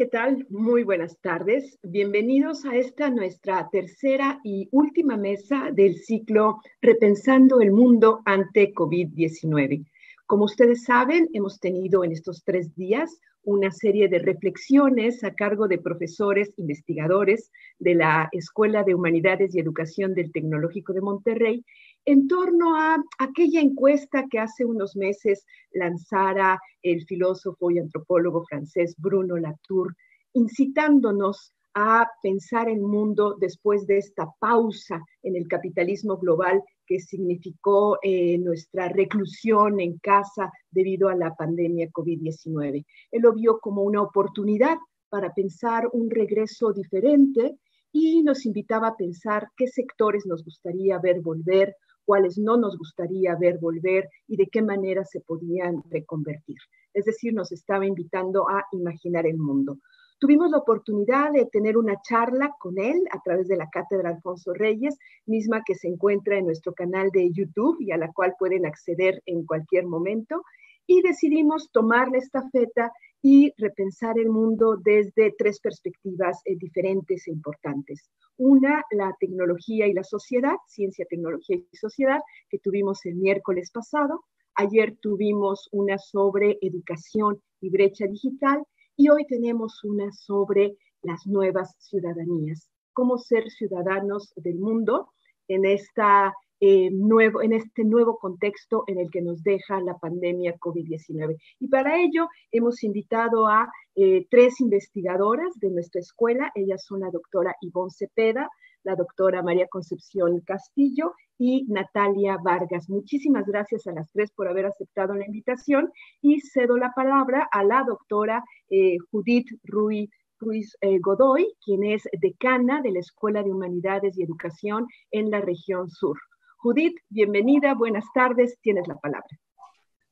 ¿qué tal? Muy buenas tardes. Bienvenidos a esta nuestra tercera y última mesa del ciclo Repensando el Mundo ante COVID-19. Como ustedes saben, hemos tenido en estos tres días una serie de reflexiones a cargo de profesores investigadores de la Escuela de Humanidades y Educación del Tecnológico de Monterrey en torno a aquella encuesta que hace unos meses lanzara el filósofo y antropólogo francés Bruno Latour, incitándonos a pensar el mundo después de esta pausa en el capitalismo global que significó eh, nuestra reclusión en casa debido a la pandemia COVID-19. Él lo vio como una oportunidad para pensar un regreso diferente y nos invitaba a pensar qué sectores nos gustaría ver volver, cuáles no nos gustaría ver volver y de qué manera se podían reconvertir. Es decir, nos estaba invitando a imaginar el mundo. Tuvimos la oportunidad de tener una charla con él a través de la Cátedra Alfonso Reyes, misma que se encuentra en nuestro canal de YouTube y a la cual pueden acceder en cualquier momento. Y decidimos tomar la estafeta y repensar el mundo desde tres perspectivas eh, diferentes e importantes. Una, la tecnología y la sociedad, ciencia, tecnología y sociedad, que tuvimos el miércoles pasado. Ayer tuvimos una sobre educación y brecha digital y hoy tenemos una sobre las nuevas ciudadanías, cómo ser ciudadanos del mundo en, esta, eh, nuevo, en este nuevo contexto en el que nos deja la pandemia COVID-19. Y para ello hemos invitado a eh, tres investigadoras de nuestra escuela. Ellas son la doctora Ivonne Cepeda, la doctora María Concepción Castillo y Natalia Vargas. Muchísimas gracias a las tres por haber aceptado la invitación y cedo la palabra a la doctora eh, Judith Ruiz, Ruiz Godoy, quien es decana de la Escuela de Humanidades y Educación en la región sur. Judith, bienvenida, buenas tardes, tienes la palabra.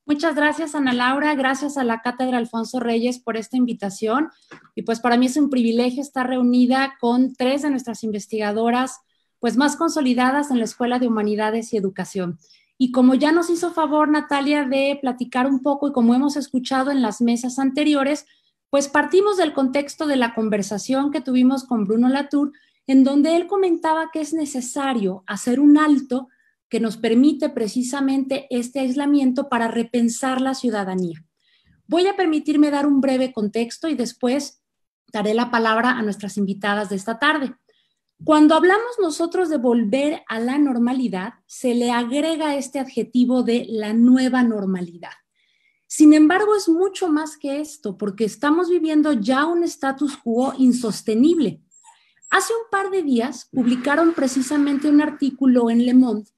Muchas gracias, Ana Laura. Gracias a la Cátedra Alfonso Reyes por esta invitación. Y pues para mí es un privilegio estar reunida con tres de nuestras investigadoras, pues más consolidadas en la Escuela de Humanidades y Educación. Y como ya nos hizo favor Natalia de platicar un poco y como hemos escuchado en las mesas anteriores, pues partimos del contexto de la conversación que tuvimos con Bruno Latour, en donde él comentaba que es necesario hacer un alto que nos permite precisamente este aislamiento para repensar la ciudadanía. Voy a permitirme dar un breve contexto y después daré la palabra a nuestras invitadas de esta tarde. Cuando hablamos nosotros de volver a la normalidad, se le agrega este adjetivo de la nueva normalidad. Sin embargo, es mucho más que esto, porque estamos viviendo ya un status quo insostenible. Hace un par de días publicaron precisamente un artículo en Le Monde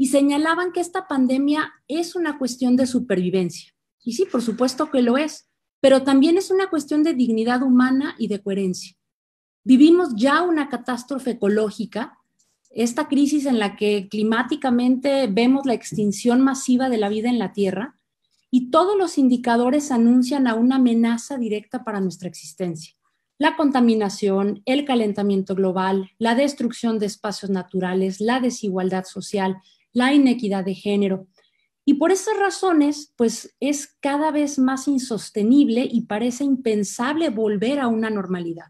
y señalaban que esta pandemia es una cuestión de supervivencia. Y sí, por supuesto que lo es, pero también es una cuestión de dignidad humana y de coherencia. Vivimos ya una catástrofe ecológica, esta crisis en la que climáticamente vemos la extinción masiva de la vida en la Tierra y todos los indicadores anuncian a una amenaza directa para nuestra existencia. La contaminación, el calentamiento global, la destrucción de espacios naturales, la desigualdad social, la inequidad de género. Y por esas razones, pues es cada vez más insostenible y parece impensable volver a una normalidad.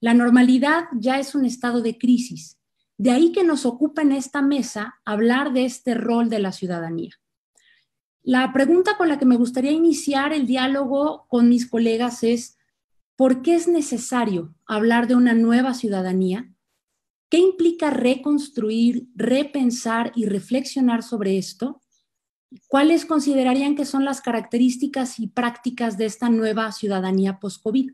La normalidad ya es un estado de crisis. De ahí que nos ocupa en esta mesa hablar de este rol de la ciudadanía. La pregunta con la que me gustaría iniciar el diálogo con mis colegas es, ¿por qué es necesario hablar de una nueva ciudadanía ¿Qué implica reconstruir, repensar y reflexionar sobre esto? ¿Cuáles considerarían que son las características y prácticas de esta nueva ciudadanía post-COVID?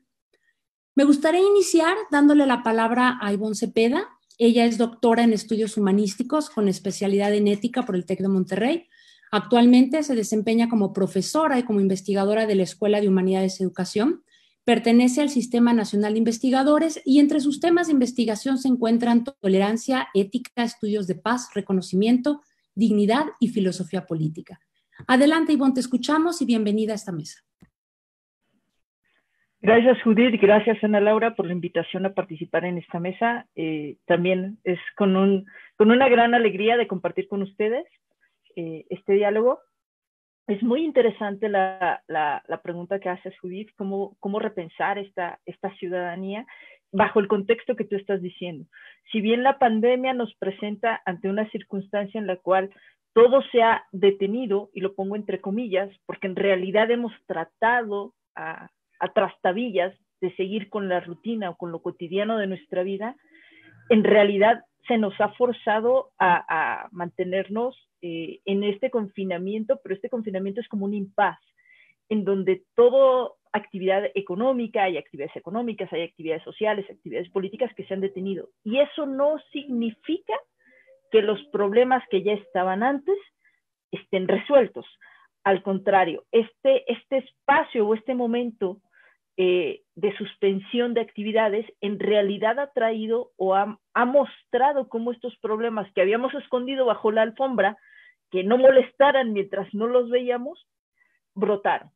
Me gustaría iniciar dándole la palabra a Ivonne Cepeda. Ella es doctora en estudios humanísticos con especialidad en ética por el TEC de Monterrey. Actualmente se desempeña como profesora y como investigadora de la Escuela de Humanidades y Educación pertenece al Sistema Nacional de Investigadores y entre sus temas de investigación se encuentran tolerancia, ética, estudios de paz, reconocimiento, dignidad y filosofía política. Adelante, Ivonne, te escuchamos y bienvenida a esta mesa. Gracias, Judith. Gracias, Ana Laura, por la invitación a participar en esta mesa. Eh, también es con, un, con una gran alegría de compartir con ustedes eh, este diálogo es muy interesante la, pregunta que haces, Judith, cómo, repensar esta, esta ciudadanía bajo el contexto que tú estás diciendo. Si bien la pandemia nos presenta ante una circunstancia en la cual todo se ha detenido, y lo pongo entre comillas, porque en realidad hemos tratado a, a trastabillas de seguir con la rutina o con lo cotidiano de nuestra vida, en realidad se nos ha forzado a, mantenernos eh, en este confinamiento, pero este confinamiento es como un impas, en donde toda actividad económica, hay actividades económicas, hay actividades sociales, actividades políticas que se han detenido. Y eso no significa que los problemas que ya estaban antes estén resueltos. Al contrario, este, este espacio o este momento eh, de suspensión de actividades en realidad ha traído o ha, mostrado cómo estos problemas que habíamos escondido bajo la alfombra, que no molestaran mientras no los veíamos, brotaron.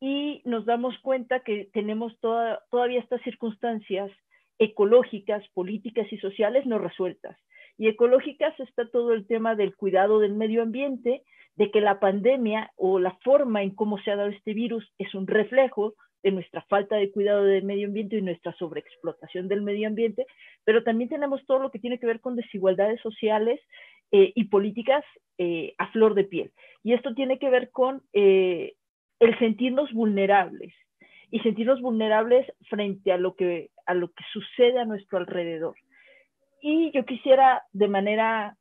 Y nos damos cuenta que tenemos todavía estas circunstancias ecológicas, políticas y sociales no resueltas. Y ecológicas está todo el tema del cuidado del medio ambiente, de que la pandemia o la forma en cómo se ha dado este virus es un reflejo de nuestra falta de cuidado del medio ambiente y nuestra sobreexplotación del medio ambiente, pero también tenemos todo lo que tiene que ver con desigualdades sociales eh, y políticas eh, a flor de piel. Y esto tiene que ver con eh, el sentirnos vulnerables y sentirnos vulnerables frente a lo, que, a lo que sucede a nuestro alrededor. Y yo quisiera de manera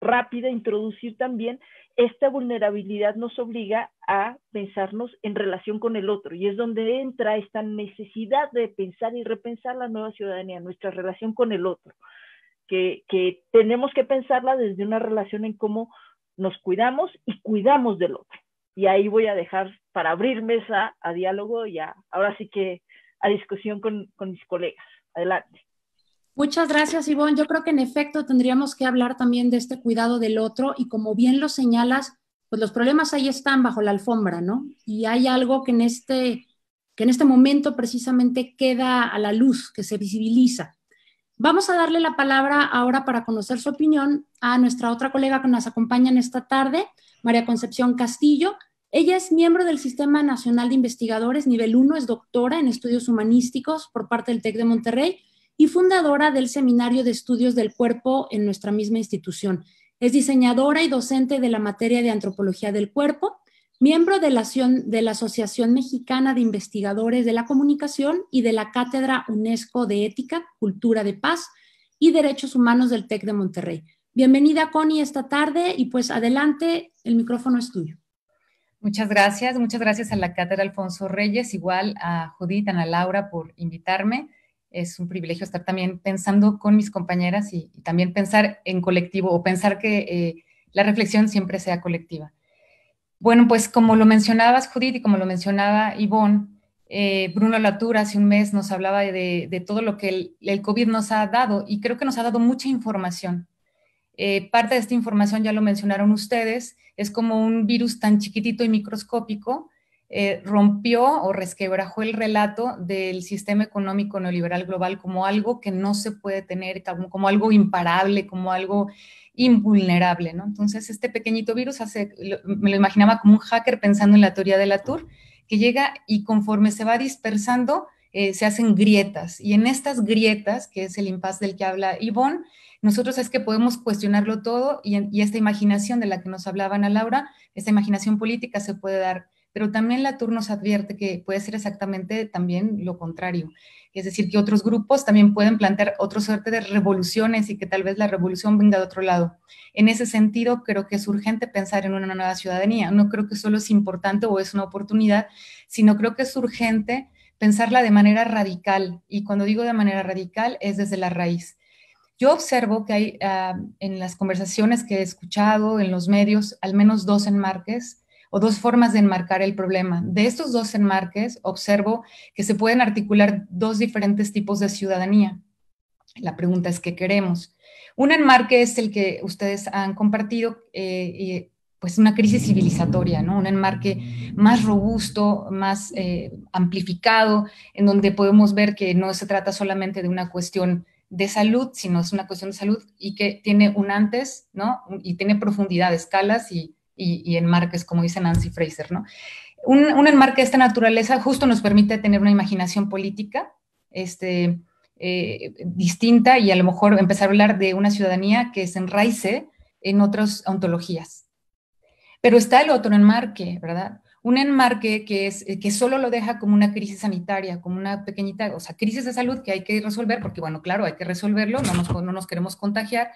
rápida introducir también esta vulnerabilidad nos obliga a pensarnos en relación con el otro y es donde entra esta necesidad de pensar y repensar la nueva ciudadanía, nuestra relación con el otro, que, tenemos que pensarla desde una relación en cómo nos cuidamos y cuidamos del otro. Y ahí voy a dejar para abrir mesa a diálogo y ahora sí que a discusión con, con mis colegas. Adelante. Muchas gracias, Ivonne. Yo creo que en efecto tendríamos que hablar también de este cuidado del otro y como bien lo señalas, pues los problemas ahí están bajo la alfombra, ¿no? Y hay algo que en este, que en este momento precisamente queda a la luz, que se visibiliza. Vamos a darle la palabra ahora para conocer su opinión a nuestra otra colega que nos acompaña en esta tarde, María Concepción Castillo. Ella es miembro del Sistema Nacional de Investigadores, nivel 1, es doctora en estudios humanísticos por parte del TEC de Monterrey y fundadora del Seminario de Estudios del Cuerpo en nuestra misma institución. Es diseñadora y docente de la materia de antropología del cuerpo, miembro de la, Asociación Mexicana de Investigadores de la Comunicación y de la Cátedra UNESCO de Ética, Cultura de Paz y Derechos Humanos del TEC de Monterrey. Bienvenida, Connie, esta tarde y pues adelante, el micrófono es tuyo. Muchas gracias, muchas gracias a la Cátedra Alfonso Reyes, igual a Judith, Ana Laura por invitarme es un privilegio estar también pensando con mis compañeras y, también pensar en colectivo o pensar que eh, la reflexión siempre sea colectiva. Bueno, pues como lo mencionabas, Judith, y como lo mencionaba Ivonne, eh, Bruno Latour hace un mes nos hablaba de, todo lo que el, COVID nos ha dado y creo que nos ha dado mucha información. Eh, parte de esta información ya lo mencionaron ustedes, es como un virus tan chiquitito y microscópico eh, rompió o resquebrajó el relato del sistema económico neoliberal global como algo que no se puede tener, como, algo imparable, como algo invulnerable, ¿no? Entonces, este pequeñito virus hace, me lo imaginaba como un hacker pensando en la teoría de la Tour, que llega y conforme se va dispersando, eh, se hacen grietas. Y en estas grietas, que es el impasse del que habla Yvonne, nosotros es que podemos cuestionarlo todo y, y esta imaginación de la que nos hablaba Ana Laura, esta imaginación política se puede dar pero también la TUR nos advierte que puede ser exactamente también lo contrario. Es decir, que otros grupos también pueden plantear otra suerte de revoluciones y que tal vez la revolución venga de otro lado. En ese sentido, creo que es urgente pensar en una nueva ciudadanía. No creo que solo es importante o es una oportunidad, sino creo que es urgente pensarla de manera radical. Y cuando digo de manera radical, es desde la raíz. Yo observo que hay ah, en las conversaciones que he escuchado en los medios, al menos dos enmarques o dos formas de enmarcar el problema. De estos dos enmarques, observo que se pueden articular dos diferentes tipos de ciudadanía. La pregunta es, ¿qué queremos? Un enmarque es el que ustedes han compartido, eh, pues una crisis civilizatoria, ¿no? Un enmarque más robusto, más eh, amplificado, en donde podemos ver que no se trata solamente de una cuestión de salud, sino es una cuestión de salud y que tiene un antes, ¿no? Y tiene profundidad, escalas y y, enmarques, como dice Nancy Fraser, ¿no? Un, un, enmarque de esta naturaleza justo nos permite tener una imaginación política este, eh, distinta y a lo mejor empezar a hablar de una ciudadanía que se enraice en otras ontologías. Pero está el otro enmarque, ¿verdad? Un enmarque que, es, que solo lo deja como una crisis sanitaria, como una pequeñita, o sea, crisis de salud que hay que resolver, porque bueno, claro, hay que resolverlo, no nos, no nos queremos contagiar,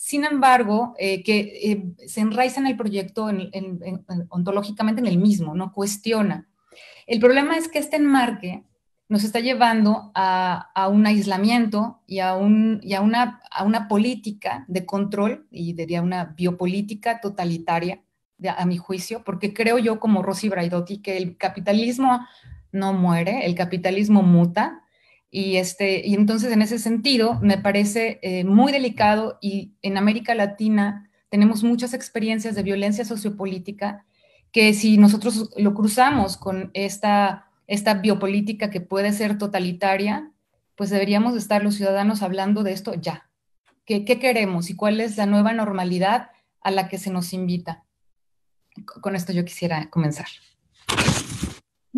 sin embargo, eh, que eh, se enraiza en el proyecto ontológicamente en el mismo, no cuestiona. El problema es que este enmarque nos está llevando a, un aislamiento y, a, una, política de control y diría una biopolítica totalitaria, a mi juicio, porque creo yo como Rosy Braidotti que el capitalismo no muere, el capitalismo muta, y, este, y entonces, en ese sentido, me parece eh, muy delicado y en América Latina tenemos muchas experiencias de violencia sociopolítica que si nosotros lo cruzamos con esta, esta biopolítica que puede ser totalitaria, pues deberíamos estar los ciudadanos hablando de esto ya. ¿Qué, qué queremos y cuál es la nueva normalidad a la que se nos invita? Con esto yo quisiera comenzar.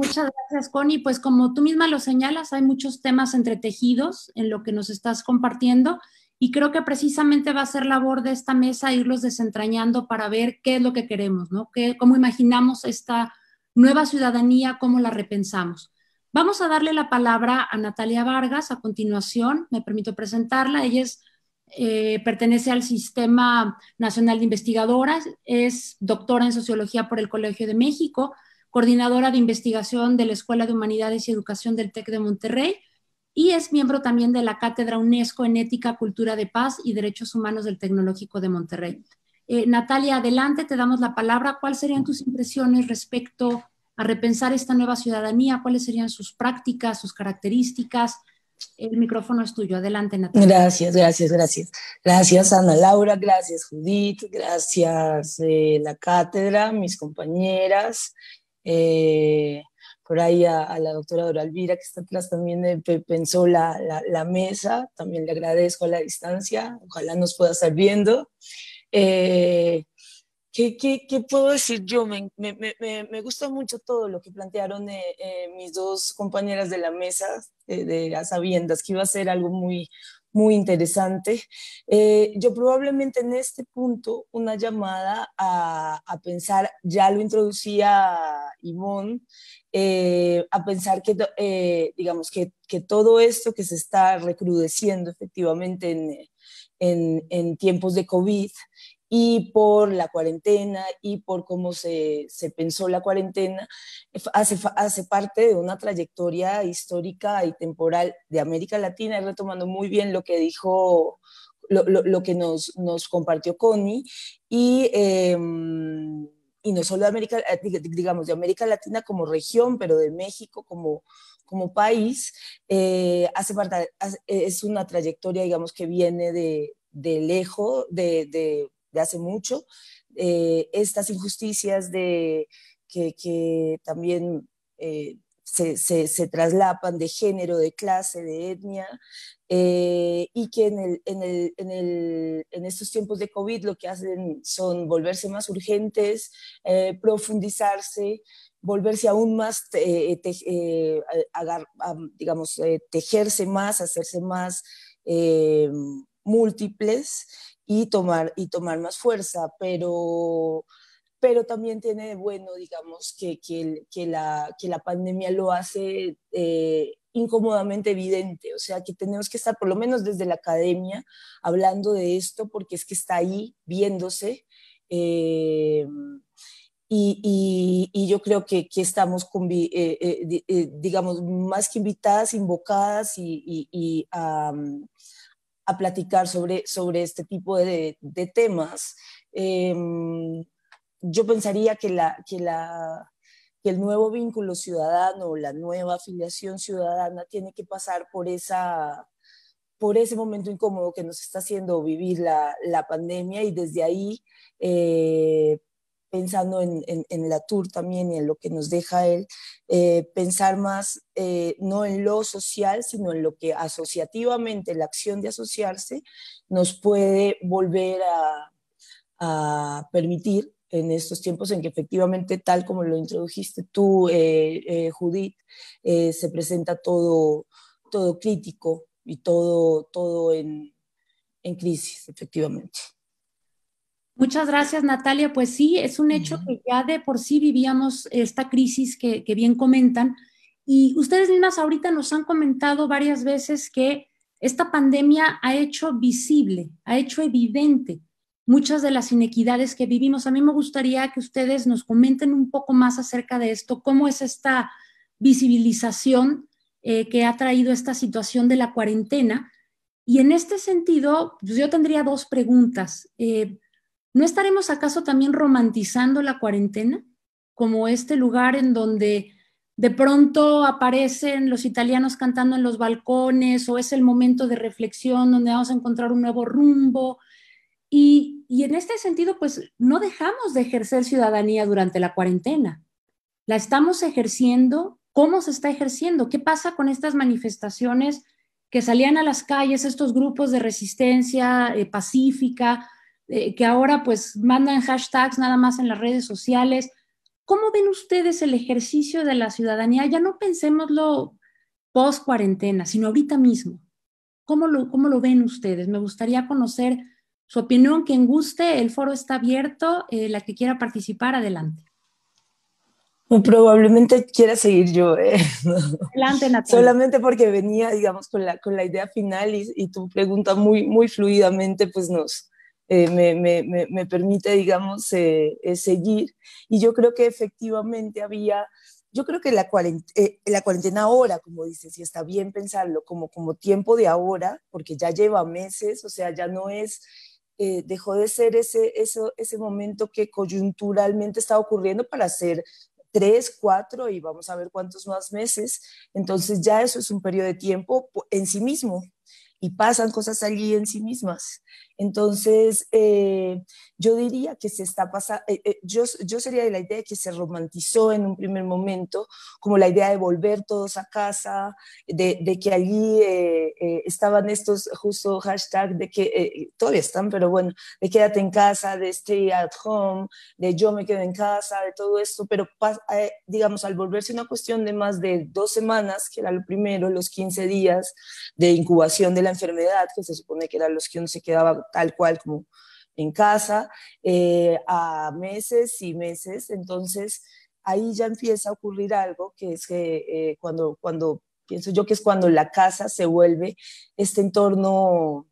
Muchas gracias, Connie. Pues como tú misma lo señalas, hay muchos temas entretejidos en lo que nos estás compartiendo y creo que precisamente va a ser labor de esta mesa irlos desentrañando para ver qué es lo que queremos, ¿no? ¿Qué, ¿Cómo imaginamos esta nueva ciudadanía, cómo la repensamos? Vamos a darle la palabra a Natalia Vargas a continuación. Me permito presentarla. Ella es, eh, pertenece al Sistema Nacional de Investigadoras, es doctora en Sociología por el Colegio de México, coordinadora de investigación de la Escuela de Humanidades y Educación del TEC de Monterrey y es miembro también de la Cátedra UNESCO en Ética, Cultura de Paz y Derechos Humanos del Tecnológico de Monterrey. Eh, Natalia, adelante, te damos la palabra. ¿Cuáles serían tus impresiones respecto a repensar esta nueva ciudadanía? ¿Cuáles serían sus prácticas, sus características? El micrófono es tuyo. Adelante, Natalia. Gracias, gracias, gracias. Gracias, Ana Laura. Gracias, Judith. Gracias, eh, la cátedra, mis compañeras. Eh, por ahí a, la doctora Dora Alvira, que está atrás también eh, pensó la, la, mesa, también le agradezco a la distancia, ojalá nos pueda estar viendo. Eh, ¿qué, qué, qué, puedo decir yo? Me, me, me, me, gusta mucho todo lo que plantearon mis dos compañeras de la mesa, de las sabiendas que iba a ser algo muy, muy interesante. Eh, yo probablemente en este punto una llamada a, a pensar, ya lo introducía Ivonne, eh, a pensar que, eh, digamos, que, que, todo esto que se está recrudeciendo efectivamente en, en, en tiempos de COVID y por la cuarentena y por cómo se, se pensó la cuarentena, hace, hace, parte de una trayectoria histórica y temporal de América Latina, y retomando muy bien lo que dijo, lo, lo, que nos, nos, compartió Connie, y, em, y no solo de América, eh, digamos, de América Latina como región, pero de México como, como país, eh, hace parte, es una trayectoria, digamos, que viene de, de lejos, de, de de hace mucho, eh, estas injusticias de, que, también eh, se, traslapan de género, de clase, de etnia, eh, y que en, en, en, estos tiempos de COVID lo que hacen son volverse más urgentes, profundizarse, volverse aún más, digamos, tejerse más, hacerse más múltiples y tomar, y tomar más fuerza, pero, pero también tiene de bueno, digamos, que, que, que, la, que la pandemia lo hace eh, incómodamente evidente, o sea, que tenemos que estar por lo menos desde la academia hablando de esto porque es que está ahí viéndose. Eh, y, y, yo creo que, que estamos, con, eh, digamos, más que invitadas, invocadas y, y a platicar sobre, sobre este tipo de, temas. Em, yo pensaría que, la, que, la, que el nuevo vínculo ciudadano, la nueva afiliación ciudadana tiene que pasar por, esa, por ese momento incómodo que nos está haciendo vivir la, la pandemia y desde ahí eh, pensando en, en, la tour también y en lo que nos deja él, eh, pensar más eh, no en lo social, sino en lo que asociativamente la acción de asociarse nos puede volver a, a permitir en estos tiempos en que efectivamente, tal como lo introdujiste tú, eh, eh, Judith, eh, se presenta todo, todo crítico y todo, todo en, en crisis, efectivamente. Muchas gracias, Natalia. Pues sí, es un hecho que ya de por sí vivíamos esta crisis que, que, bien comentan. Y ustedes mismas ahorita nos han comentado varias veces que esta pandemia ha hecho visible, ha hecho evidente muchas de las inequidades que vivimos. A mí me gustaría que ustedes nos comenten un poco más acerca de esto, cómo es esta visibilización eh, que ha traído esta situación de la cuarentena. Y en este sentido, pues yo tendría dos preguntas. Eh, ¿No estaremos acaso también romantizando la cuarentena como este lugar en donde de pronto aparecen los italianos cantando en los balcones o es el momento de reflexión donde vamos a encontrar un nuevo rumbo? Y, en este sentido, pues no dejamos de ejercer ciudadanía durante la cuarentena. La estamos ejerciendo. ¿Cómo se está ejerciendo? ¿Qué pasa con estas manifestaciones que salían a las calles, estos grupos de resistencia eh, pacífica, eh, que ahora pues mandan hashtags nada más en las redes sociales? ¿Cómo ven ustedes el ejercicio de la ciudadanía? Ya no pensémoslo post cuarentena, sino ahorita mismo. ¿Cómo lo, cómo lo ven ustedes? Me gustaría conocer su opinión, quien guste, el foro está abierto, eh, la que quiera participar, adelante. Probablemente quiera seguir yo. Eh. Adelante, Natalia. Solamente porque venía, digamos, con la, con la idea final y, y tu pregunta muy, muy fluidamente, pues nos, eh, me, me, me, permite, digamos, seguir. Y yo creo que efectivamente había, yo creo que la cuarentena, la cuarentena ahora, como dices, y está bien pensarlo como, como tiempo de ahora, porque ya lleva meses, o sea, ya no es eh, dejó de ser ese, eso, ese momento que coyunturalmente está ocurriendo para ser tres, cuatro y vamos a ver cuántos más meses. Entonces ya eso es un periodo de tiempo en sí mismo y pasan cosas allí en sí mismas. Entonces, eh, yo diría que se está pasando, eh, eh, yo, yo sería de la idea de que se romantizó en un primer momento, como la idea de volver todos a casa, de, de que allí estaban estos justo hashtag de que todavía están, pero bueno, de quédate en casa, de stay at home, de yo me quedo en casa, de todo esto, pero digamos, al volverse una cuestión de más de dos semanas, que era lo primero, los 15 días de incubación de la enfermedad, que se supone que eran los que uno se quedaba tal cual como en casa, eh, a meses y meses. Entonces, ahí ya empieza a ocurrir algo que es que eh, cuando, cuando, pienso yo que es cuando la casa se vuelve este entorno,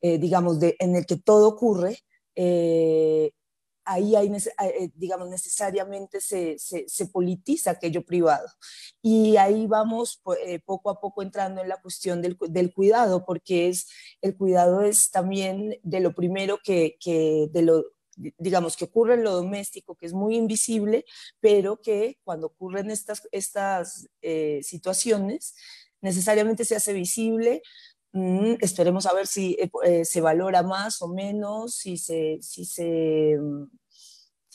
eh, digamos, de, en el que todo ocurre, ahí hay, eh, digamos, necesariamente se, se, politiza aquello privado. Y ahí vamos eh, poco a poco entrando en la cuestión del, del, cuidado, porque es, el cuidado es también de lo primero que, que, de lo, digamos, que ocurre en lo doméstico, que es muy invisible, pero que cuando ocurren estas, estas eh, situaciones, necesariamente se hace visible Mm, esperemos a ver si eh, eh, se valora más o menos, si se, si se, mm,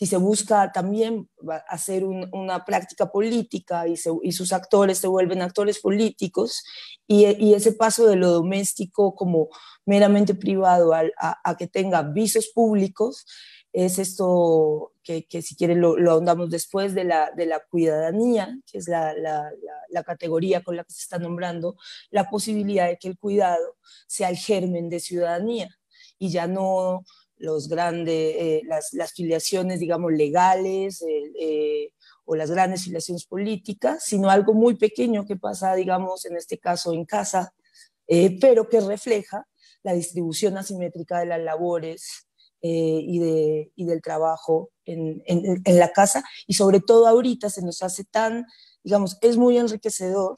si se busca también hacer una práctica política y, y, sus actores se vuelven actores políticos y, y, ese paso de lo doméstico como meramente privado a, a que tenga visos públicos es esto que, si quieren lo, ahondamos después de la, de la cuidadanía, que es la, la, categoría con la que se está nombrando, la posibilidad de que el cuidado sea el germen de ciudadanía y ya no los grandes, eh, las, las, filiaciones, digamos, legales eh, o las grandes filiaciones políticas, sino algo muy pequeño que pasa, digamos, en este caso en casa, eh, pero que refleja la distribución asimétrica de las labores, eh, y, de, y, del trabajo en, en, en, la casa. Y sobre todo ahorita se nos hace tan, digamos, es muy enriquecedor,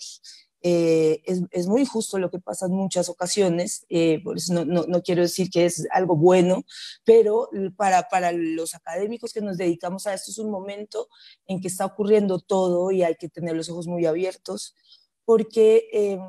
eh, es, es, muy justo lo que pasa en muchas ocasiones, eh, por eso no, no, no, quiero decir que es algo bueno, pero para, para los académicos que nos dedicamos a esto es un momento en que está ocurriendo todo y hay que tener los ojos muy abiertos porque... Eh,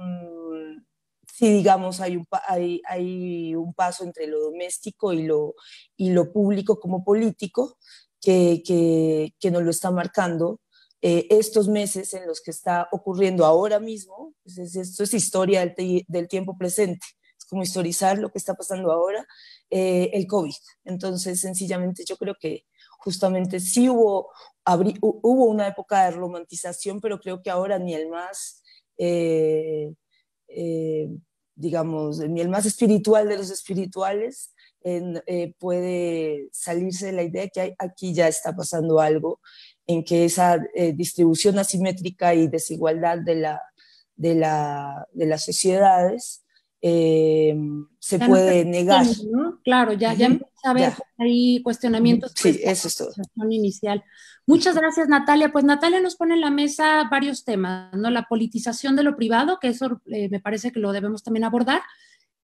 si digamos hay un, hay, hay un paso entre lo doméstico y lo, y lo público como político que, que, que nos lo está marcando eh, estos meses en los que está ocurriendo ahora mismo, pues esto es historia del, del, tiempo presente, es como historizar lo que está pasando ahora, eh, el COVID. Entonces, sencillamente yo creo que justamente sí hubo, hubo una época de romantización, pero creo que ahora ni el más, eh, eh, digamos, ni el más espiritual de los espirituales puede salirse de la idea que aquí ya está pasando algo, en que esa distribución asimétrica y desigualdad de, la, de, la, de las sociedades eh, se puede negar. Claro, ya, ya empieza a haber ahí cuestionamientos. Sí, eso es todo. Inicial. Muchas gracias, Natalia. Pues Natalia nos pone en la mesa varios temas, ¿no? La politización de lo privado, que eso eh, me parece que lo debemos también abordar.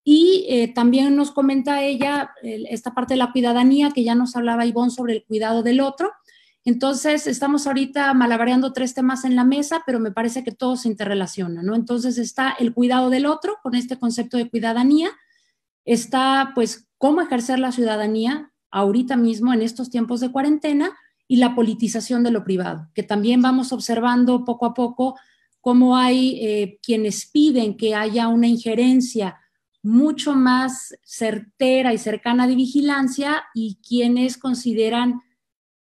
Y eh, también nos comenta ella esta parte de la cuidadanía, que ya nos hablaba Ivonne sobre el cuidado del otro. Entonces, estamos ahorita malabareando tres temas en la mesa, pero me parece que todo se interrelaciona, ¿no? Entonces está el cuidado del otro con este concepto de cuidadanía, está pues cómo ejercer la ciudadanía ahorita mismo en estos tiempos de cuarentena y la politización de lo privado, que también vamos observando poco a poco cómo hay eh, quienes piden que haya una injerencia mucho más certera y cercana de vigilancia y quienes consideran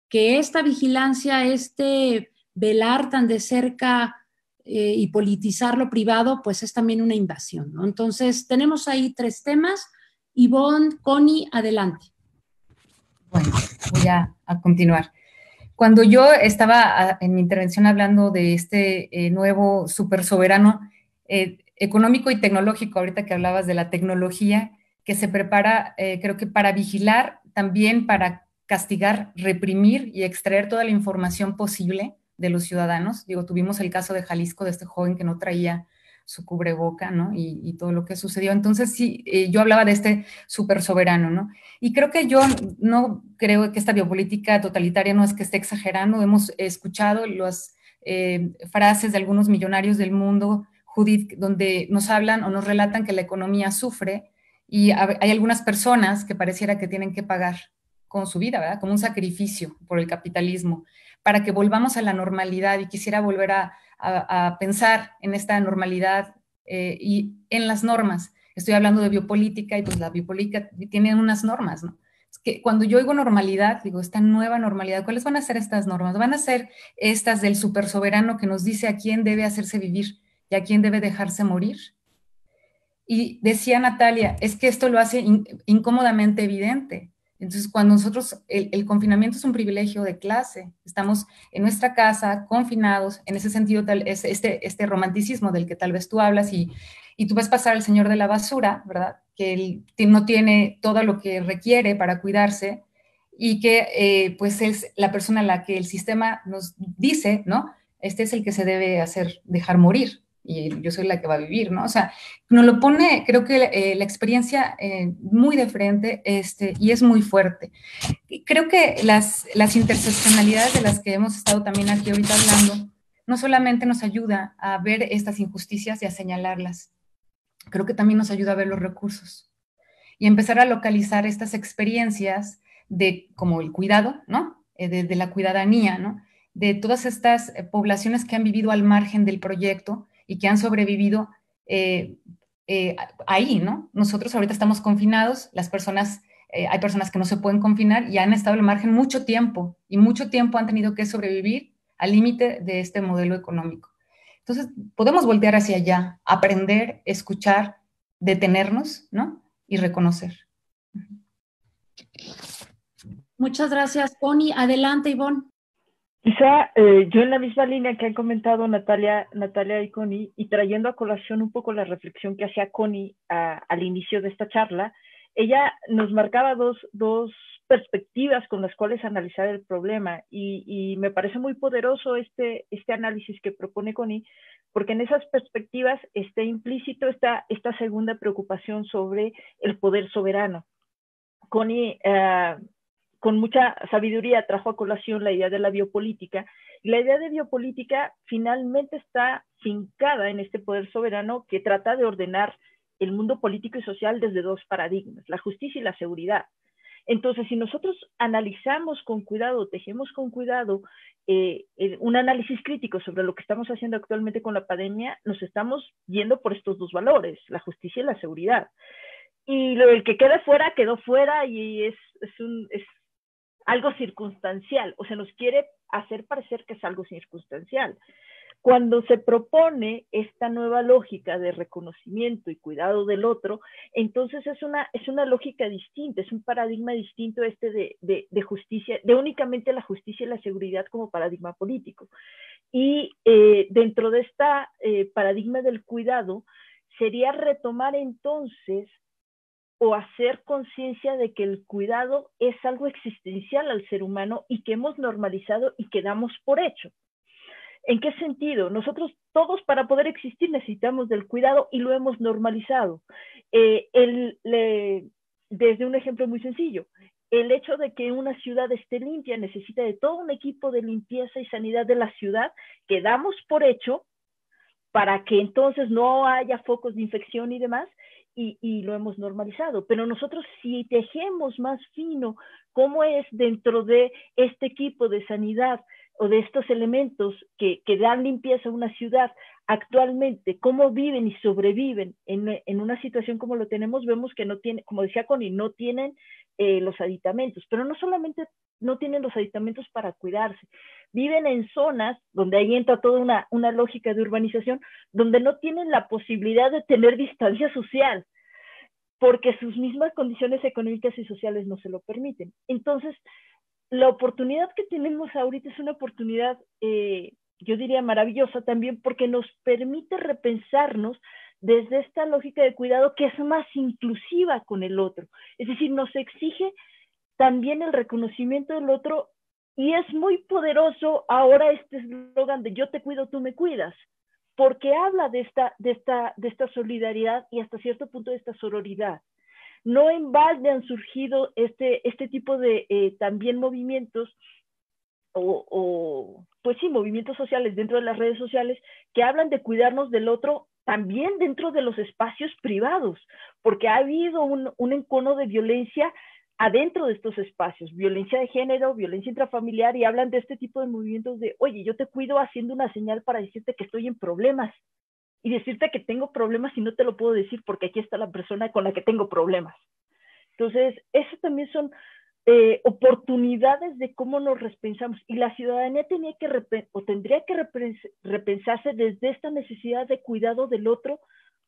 que esta vigilancia, este velar tan de cerca eh, y politizar lo privado, pues es también una invasión. Entonces, tenemos ahí tres temas. Ivonne, Connie, adelante. Bueno, voy a, continuar. Cuando yo estaba en mi intervención hablando de este eh, nuevo super soberano eh, económico y tecnológico, ahorita que hablabas de la tecnología, que se prepara, creo que para vigilar, también para castigar, reprimir y extraer toda la información posible de los ciudadanos. Digo, tuvimos el caso de Jalisco, de este joven que no traía su cubreboca, ¿no? Y, todo lo que sucedió. Entonces, sí, eh, yo hablaba de este súper soberano, ¿no? Y creo que yo no creo que esta biopolítica totalitaria no es que esté exagerando. Hemos escuchado las eh, frases de algunos millonarios del mundo, Judith, donde nos hablan o nos relatan que la economía sufre y hay algunas personas que pareciera que tienen que pagar con su vida, ¿verdad? Como un sacrificio por el capitalismo, para que volvamos a la normalidad y quisiera volver a, pensar en esta normalidad eh, y en las normas. Estoy hablando de biopolítica y pues la biopolítica tiene unas normas, ¿no? Es que cuando yo oigo normalidad, digo, esta nueva normalidad, ¿cuáles van a ser estas normas? Van a ser estas del super soberano que nos dice a quién debe hacerse vivir y a quién debe dejarse morir. Y decía Natalia, es que esto lo hace incómodamente evidente. Entonces, cuando nosotros, el, confinamiento es un privilegio de clase, estamos en nuestra casa, confinados, en ese sentido, tal, es este, este romanticismo del que tal vez tú hablas y, y tú ves pasar al señor de la basura, ¿verdad? Que él no tiene todo lo que requiere para cuidarse y que eh, pues es la persona a la que el sistema nos dice, ¿no? Este es el que se debe hacer, dejar morir, y yo soy la que va a vivir, ¿no? O sea, nos lo pone, creo que eh, la experiencia eh, muy de frente este, y es muy fuerte. Creo que las, las interseccionalidades de las que hemos estado también aquí ahorita hablando, no solamente nos ayuda a ver estas injusticias y a señalarlas, creo que también nos ayuda a ver los recursos y empezar a localizar estas experiencias de como el cuidado, ¿no? Eh, de, de la cuidadanía, ¿no? De todas estas poblaciones que han vivido al margen del proyecto y que han sobrevivido eh, eh, ahí, ¿no? Nosotros ahorita estamos confinados, las personas, eh, hay personas que no se pueden confinar y han estado al margen mucho tiempo y mucho tiempo han tenido que sobrevivir al límite de este modelo económico. Entonces, podemos voltear hacia allá, aprender, escuchar, detenernos, ¿no? Y reconocer. Muchas gracias, Connie. Adelante, Ivonne. Quizá eh, yo en la misma línea que han comentado Natalia, Natalia y Connie, y trayendo a colación un poco la reflexión que hacía Connie al inicio de esta charla, ella nos marcaba dos, dos perspectivas con las cuales analizar el problema y, y, me parece muy poderoso este, este análisis que propone Connie, porque en esas perspectivas está implícito esta, esta segunda preocupación sobre el poder soberano. Connie eh, con mucha sabiduría trajo a colación la idea de la biopolítica. Y la idea de biopolítica finalmente está fincada en este poder soberano que trata de ordenar el mundo político y social desde dos paradigmas, la justicia y la seguridad. Entonces, si nosotros analizamos con cuidado, tejemos con cuidado eh, un análisis crítico sobre lo que estamos haciendo actualmente con la pandemia, nos estamos yendo por estos dos valores, la justicia y la seguridad. Y lo, el que quede fuera, quedó fuera y es, es, un, es algo circunstancial, o se nos quiere hacer parecer que es algo circunstancial. Cuando se propone esta nueva lógica de reconocimiento y cuidado del otro, entonces es una, es una lógica distinta, es un paradigma distinto este de, de, justicia, de únicamente la justicia y la seguridad como paradigma político. Y eh, dentro de este paradigma del cuidado, sería retomar entonces o hacer conciencia de que el cuidado es algo existencial al ser humano y que hemos normalizado y que damos por hecho. ¿En qué sentido? Nosotros todos para poder existir necesitamos del cuidado y lo hemos normalizado. Eh, desde un ejemplo muy sencillo, el hecho de que una ciudad esté limpia necesita de todo un equipo de limpieza y sanidad de la ciudad que damos por hecho para que entonces no haya focos de infección y demás, y, lo hemos normalizado. Pero nosotros si tejemos más fino cómo es dentro de este equipo de sanidad o de estos elementos que, que dan limpieza a una ciudad actualmente, cómo viven y sobreviven en, en, una situación como lo tenemos, vemos que no tienen, como decía Connie, no tienen eh, los aditamentos, pero no solamente no tienen los aditamentos para cuidarse, viven en zonas donde ahí entra toda una, una lógica de urbanización, donde no tienen la posibilidad de tener distancia social, porque sus mismas condiciones económicas y sociales no se lo permiten. Entonces, la oportunidad que tenemos ahorita es una oportunidad, eh, yo diría, maravillosa también porque nos permite repensarnos desde esta lógica de cuidado que es más inclusiva con el otro. Es decir, nos exige también el reconocimiento del otro y es muy poderoso ahora este eslogan de yo te cuido, tú me cuidas, porque habla de esta, de esta, de esta solidaridad y hasta cierto punto de esta sororidad. No en balde han surgido este, este tipo de eh, también movimientos o, pues sí, movimientos sociales dentro de las redes sociales que hablan de cuidarnos del otro también dentro de los espacios privados, porque ha habido un, un encono de violencia adentro de estos espacios, violencia de género, violencia intrafamiliar, y hablan de este tipo de movimientos de, oye, yo te cuido haciendo una señal para decirte que estoy en problemas y decirte que tengo problemas y no te lo puedo decir porque aquí está la persona con la que tengo problemas. Entonces, eso también son eh, oportunidades de cómo nos repensamos. Y la ciudadanía tenía que o tendría que repensarse desde esta necesidad de cuidado del otro,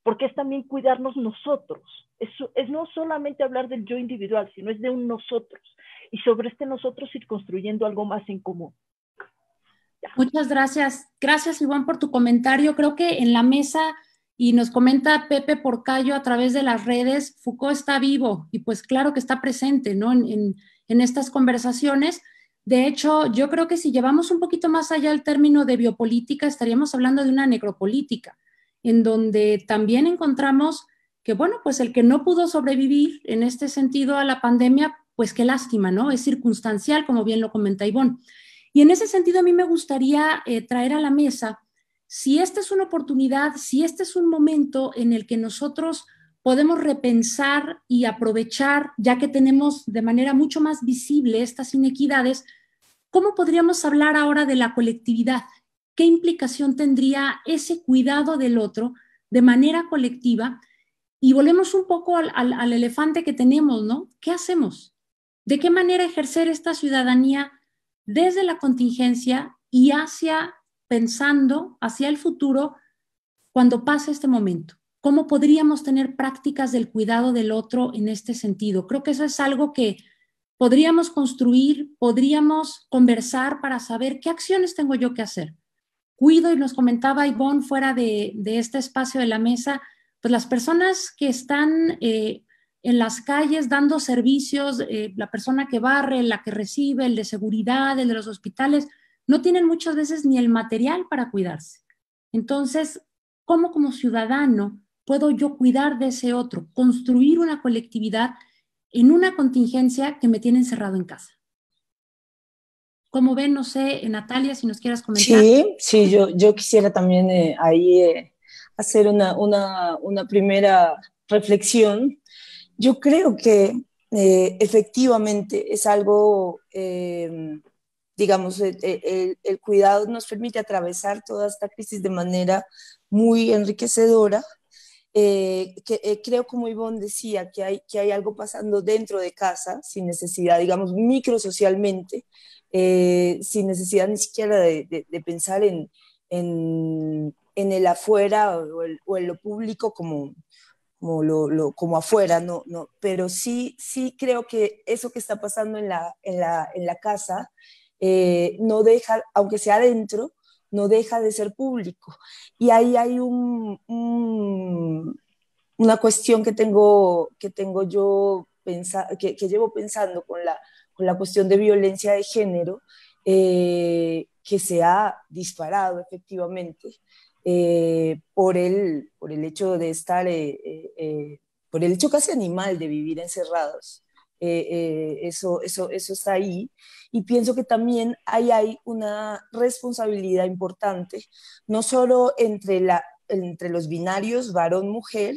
porque es también cuidarnos nosotros. Es, es no solamente hablar del yo individual, sino es de un nosotros. Y sobre este nosotros ir construyendo algo más en común. Muchas gracias. Gracias, Iván, por tu comentario. Creo que en la mesa, y nos comenta Pepe Porcayo a través de las redes, Foucault está vivo y pues claro que está presente, ¿no? En, estas conversaciones. De hecho, yo creo que si llevamos un poquito más allá el término de biopolítica, estaríamos hablando de una necropolítica en donde también encontramos que, bueno, pues el que no pudo sobrevivir en este sentido a la pandemia, pues qué lástima, ¿no? Es circunstancial, como bien lo comenta Ivonne. Y en ese sentido, a mí me gustaría eh, traer a la mesa, si esta es una oportunidad, si este es un momento en el que nosotros podemos repensar y aprovechar, ya que tenemos de manera mucho más visible estas inequidades, ¿cómo podríamos hablar ahora de la colectividad? qué implicación tendría ese cuidado del otro de manera colectiva. Y volvemos un poco al, elefante que tenemos, ¿no? ¿Qué hacemos? ¿De qué manera ejercer esta ciudadanía desde la contingencia y hacia, pensando hacia el futuro cuando pase este momento? ¿Cómo podríamos tener prácticas del cuidado del otro en este sentido? Creo que eso es algo que podríamos construir, podríamos conversar para saber qué acciones tengo yo que hacer cuido, y nos comentaba Ivonne fuera de, este espacio de la mesa, pues las personas que están eh, en las calles dando servicios, eh, la persona que barre, la que recibe, el de seguridad, el de los hospitales, no tienen muchas veces ni el material para cuidarse. Entonces, ¿cómo como ciudadano puedo yo cuidar de ese otro, construir una colectividad en una contingencia que me tiene encerrado en casa? ¿Cómo ven? No sé, Natalia, si nos quieras comentar. Sí, sí, yo, yo quisiera también eh, ahí eh, hacer una, una, una, primera reflexión. Yo creo que eh, efectivamente es algo, digamos, el, el, cuidado nos permite atravesar toda esta crisis de manera muy enriquecedora. Eh, que, eh, creo como Ivonne decía, que hay, que hay algo pasando dentro de casa, sin necesidad, digamos, microsocialmente, eh, sin necesidad ni siquiera de, de, pensar en, en, en, el afuera o, o, en lo público como, como, lo, lo, como afuera, no, no, pero sí, sí creo que eso que está pasando en la, en la, en la casa no deja, aunque sea adentro, no deja de ser público. Y ahí hay un, una cuestión que tengo, que tengo yo, que, llevo pensando con la, cuestión de violencia de género, eh, que se ha disparado efectivamente eh, por, el, hecho de estar, eh, por el hecho casi animal de vivir encerrados. eso, eso, eso está ahí y pienso que también ahí hay una responsabilidad importante, no solo entre, la, entre los binarios varón-mujer,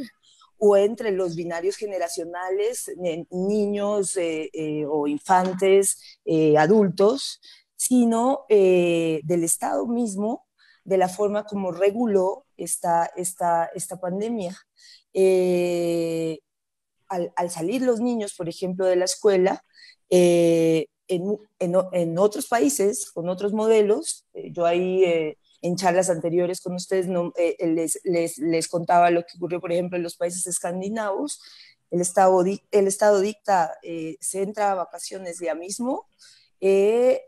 o entre los binarios generacionales, niños eh, eh, o infantes, eh, adultos, sino del Estado mismo, de la forma como reguló esta, esta, esta pandemia. Al, al, salir los niños, por ejemplo, de la escuela, en, otros países, con otros modelos. Eh, yo ahí eh, en charlas anteriores con ustedes no, eh, les, les, les, contaba lo que ocurrió, por ejemplo, en los países escandinavos. El Estado, el estado dicta, se entra a vacaciones ya mismo, tiene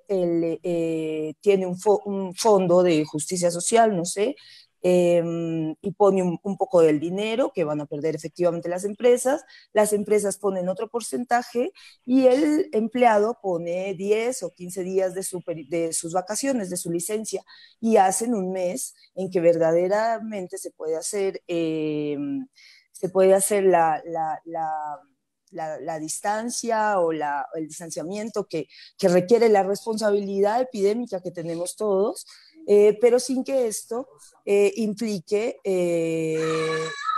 un, un, fondo de justicia social, no sé, Em, y pone un, poco del dinero que van a perder efectivamente las empresas, las empresas ponen otro porcentaje y el empleado pone 10 o 15 días de, de sus vacaciones, de su licencia, y hacen un mes en que verdaderamente se puede hacer, em, se puede hacer la, la, la, la distancia o el distanciamiento que, que, requiere la responsabilidad epidémica que tenemos todos eh, pero sin que esto eh, implique eh,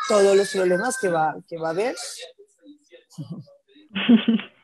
todos los problemas que va, que va a haber.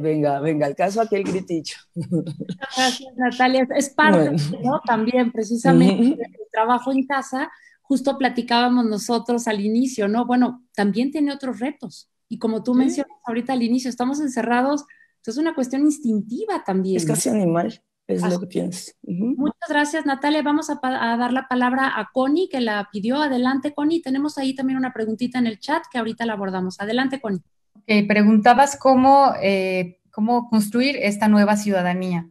venga, venga, el caso aquel gritillo. Gracias, Natalia. Es parte, ¿no? También, precisamente, del trabajo en casa, justo platicábamos nosotros al inicio, ¿no? Bueno, también tiene otros retos. Y como tú mencionas ahorita al inicio, estamos encerrados, es una cuestión instintiva también. Es casi animal. Es lo que tienes. Muchas gracias, Natalia. Vamos a, dar la palabra a Connie, que la pidió. Adelante, Connie. Tenemos ahí también una preguntita en el chat que ahorita la abordamos. Adelante, Connie. preguntabas cómo, eh, cómo construir esta nueva ciudadanía.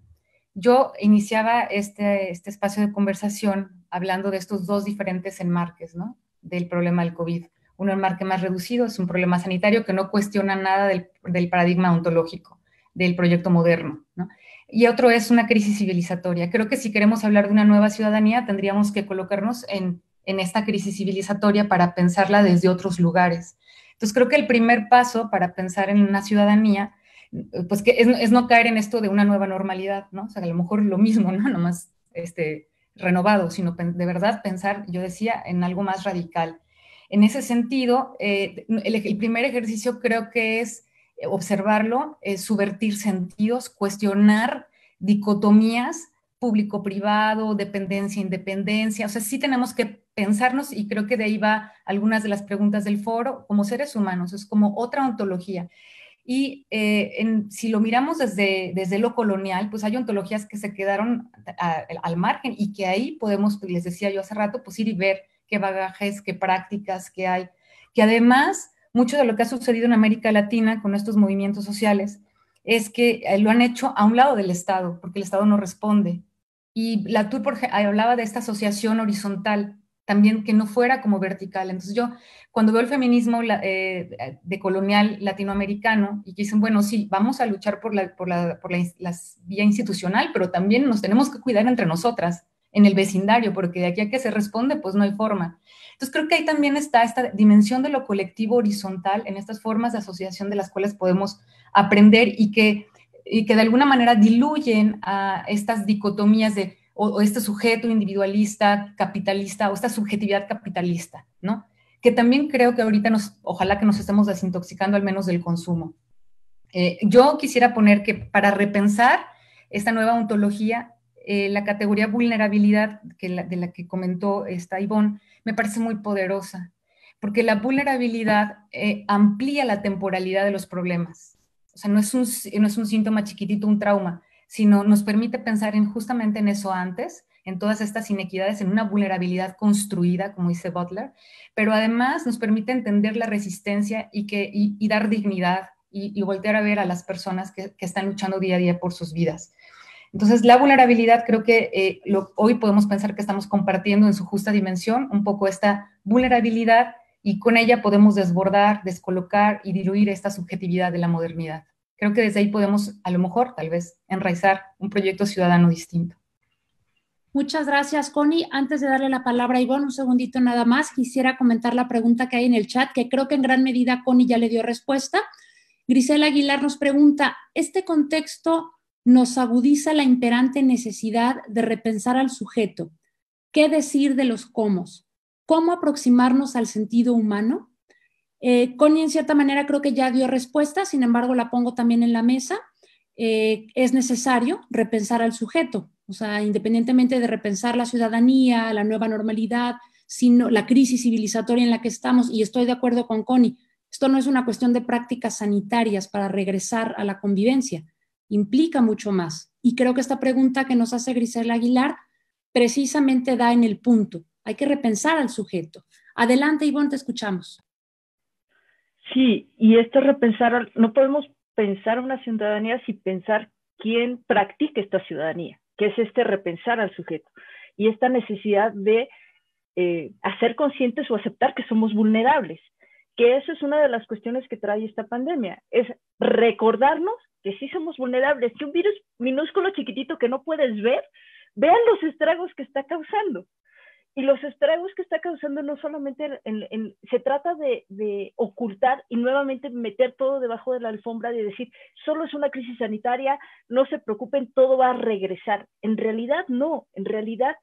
Yo iniciaba este, este espacio de conversación hablando de estos dos diferentes enmarques, ¿no? Del problema del COVID. Uno enmarque más reducido es un problema sanitario que no cuestiona nada del, del paradigma ontológico, del proyecto moderno, ¿no? Y otro es una crisis civilizatoria. Creo que si queremos hablar de una nueva ciudadanía, tendríamos que colocarnos en, esta crisis civilizatoria para pensarla desde otros lugares. Entonces, creo que el primer paso para pensar en una ciudadanía, pues que es, no caer en esto de una nueva normalidad, ¿no? O sea, a lo mejor lo mismo, ¿no? Nomás este, renovado, sino de verdad pensar, yo decía, en algo más radical. En ese sentido, eh, el primer ejercicio creo que es observarlo, es subvertir sentidos, cuestionar dicotomías público-privado, dependencia-independencia. O sea, sí tenemos que pensarnos y creo que de ahí va algunas de las preguntas del foro como seres humanos, es como otra ontología. Y eh, si lo miramos desde, desde lo colonial, pues hay ontologías que se quedaron al margen y que ahí podemos, les decía yo hace rato, pues ir y ver qué bagajes, qué prácticas que hay, que además mucho de lo que ha sucedido en América Latina con estos movimientos sociales es que eh, lo han hecho a un lado del Estado, porque el Estado no responde. Y la TUR hablaba de esta asociación horizontal, también que no fuera como vertical. Entonces yo, cuando veo el feminismo eh, de colonial latinoamericano y que dicen, bueno, sí, vamos a luchar por la, por la, por la vía institucional, pero también nos tenemos que cuidar entre nosotras en el vecindario, porque de aquí a que se responde, pues no hay forma. Entonces creo que ahí también está esta dimensión de lo colectivo horizontal en estas formas de asociación de las cuales podemos aprender y que, y que de alguna manera diluyen a estas dicotomías de o, este sujeto individualista, capitalista o esta subjetividad capitalista, ¿no? Que también creo que ahorita nos, ojalá que nos estemos desintoxicando al menos del consumo. Eh, yo quisiera poner que para repensar esta nueva ontología eh, la categoría vulnerabilidad que de la que comentó esta Ivonne me parece muy poderosa. porque la vulnerabilidad eh, amplía la temporalidad de los problemas. O sea, no es, un, no es un síntoma chiquitito, un trauma, sino nos permite pensar en justamente en eso antes, en todas estas inequidades, en una vulnerabilidad construida, como dice Butler, pero además nos permite entender la resistencia y, que, y, dar dignidad y, voltear a ver a las personas que, que, están luchando día a día por sus vidas. Entonces, la vulnerabilidad creo que eh, lo, hoy podemos pensar que estamos compartiendo en su justa dimensión un poco esta vulnerabilidad y con ella podemos desbordar, descolocar y diluir esta subjetividad de la modernidad. Creo que desde ahí podemos, a lo mejor, tal vez, enraizar un proyecto ciudadano distinto. Muchas gracias, Connie. Antes de darle la palabra a Ivonne, un segundito nada más, quisiera comentar la pregunta que hay en el chat, que creo que en gran medida Connie ya le dio respuesta. Grisela Aguilar nos pregunta, ¿este contexto nos agudiza la imperante necesidad de repensar al sujeto? ¿Qué decir de los cómo? ¿Cómo aproximarnos al sentido humano? Eh, Connie, en cierta manera, creo que ya dio respuesta, sin embargo, la pongo también en la mesa. Eh, es necesario repensar al sujeto, o sea, independientemente de repensar la ciudadanía, la nueva normalidad, la crisis civilizatoria en la que estamos, y estoy de acuerdo con Connie, esto no es una cuestión de prácticas sanitarias para regresar a la convivencia, implica mucho más. Y creo que esta pregunta que nos hace Grisela Aguilar precisamente da en el punto. Hay que repensar al sujeto. Adelante, Ivonne, te escuchamos. Sí, y esto repensar, no podemos pensar una ciudadanía sin pensar quién practica esta ciudadanía, que es este repensar al sujeto. Y esta necesidad de eh, hacer conscientes o aceptar que somos vulnerables, que eso es una de las cuestiones que trae esta pandemia, es recordarnos que sí somos vulnerables, que un virus minúsculo, chiquitito que no puedes ver, vean los estragos que está causando. Y los estragos que está causando no solamente en, se trata de, de, ocultar y nuevamente meter todo debajo de la alfombra de decir, solo es una crisis sanitaria, no se preocupen, todo va a regresar. En realidad no, en realidad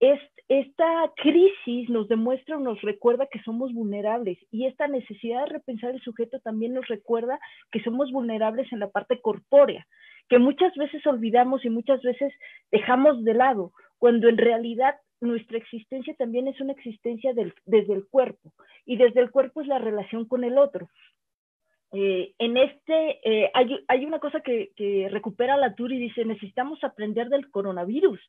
esta crisis nos demuestra o nos recuerda que somos vulnerables y esta necesidad de repensar el sujeto también nos recuerda que somos vulnerables en la parte corpórea, que muchas veces olvidamos y muchas veces dejamos de lado, cuando en realidad nuestra existencia también es una existencia desde el cuerpo y desde el cuerpo es la relación con el otro. Eh, en este, eh, hay, una cosa que, que recupera la TUR y dice, necesitamos aprender del coronavirus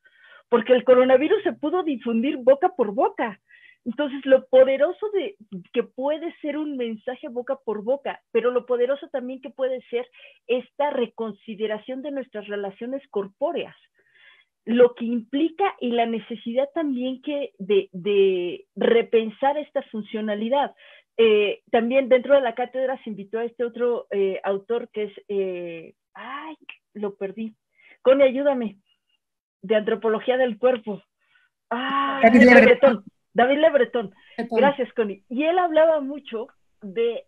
porque el coronavirus se pudo difundir boca por boca. Entonces, lo poderoso de que puede ser un mensaje boca por boca, pero lo poderoso también que puede ser esta reconsideración de nuestras relaciones corpóreas, lo que implica y la necesidad también que de, repensar esta funcionalidad. Eh, también dentro de la cátedra se invitó a este otro eh, autor que es, eh, ay, lo perdí. Connie, ayúdame de antropología del cuerpo. Ah, David Lebreton. David Lebreton. Gracias, Connie. Y él hablaba mucho de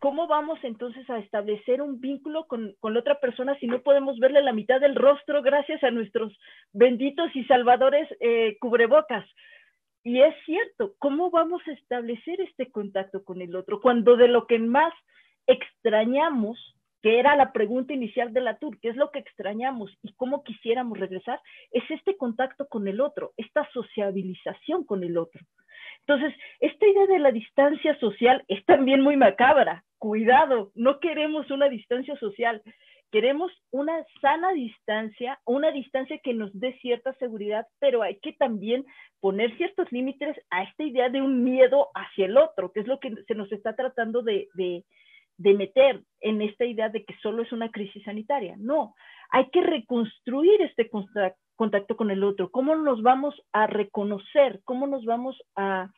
cómo vamos entonces a establecer un vínculo con, con la otra persona si no podemos verle la mitad del rostro gracias a nuestros benditos y salvadores eh, cubrebocas. Y es cierto, ¿cómo vamos a establecer este contacto con el otro? Cuando de lo que más extrañamos que era la pregunta inicial de la tour, ¿qué es lo que extrañamos y cómo quisiéramos regresar? Es este contacto con el otro, esta sociabilización con el otro. Entonces, esta idea de la distancia social es también muy macabra. Cuidado, no queremos una distancia social, queremos una sana distancia, una distancia que nos dé cierta seguridad, pero hay que también poner ciertos límites a esta idea de un miedo hacia el otro, que es lo que se nos está tratando de, de meter en esta idea de que solo es una crisis sanitaria. No, hay que reconstruir este contacto con el otro, cómo nos vamos a reconocer, cómo nos vamos a,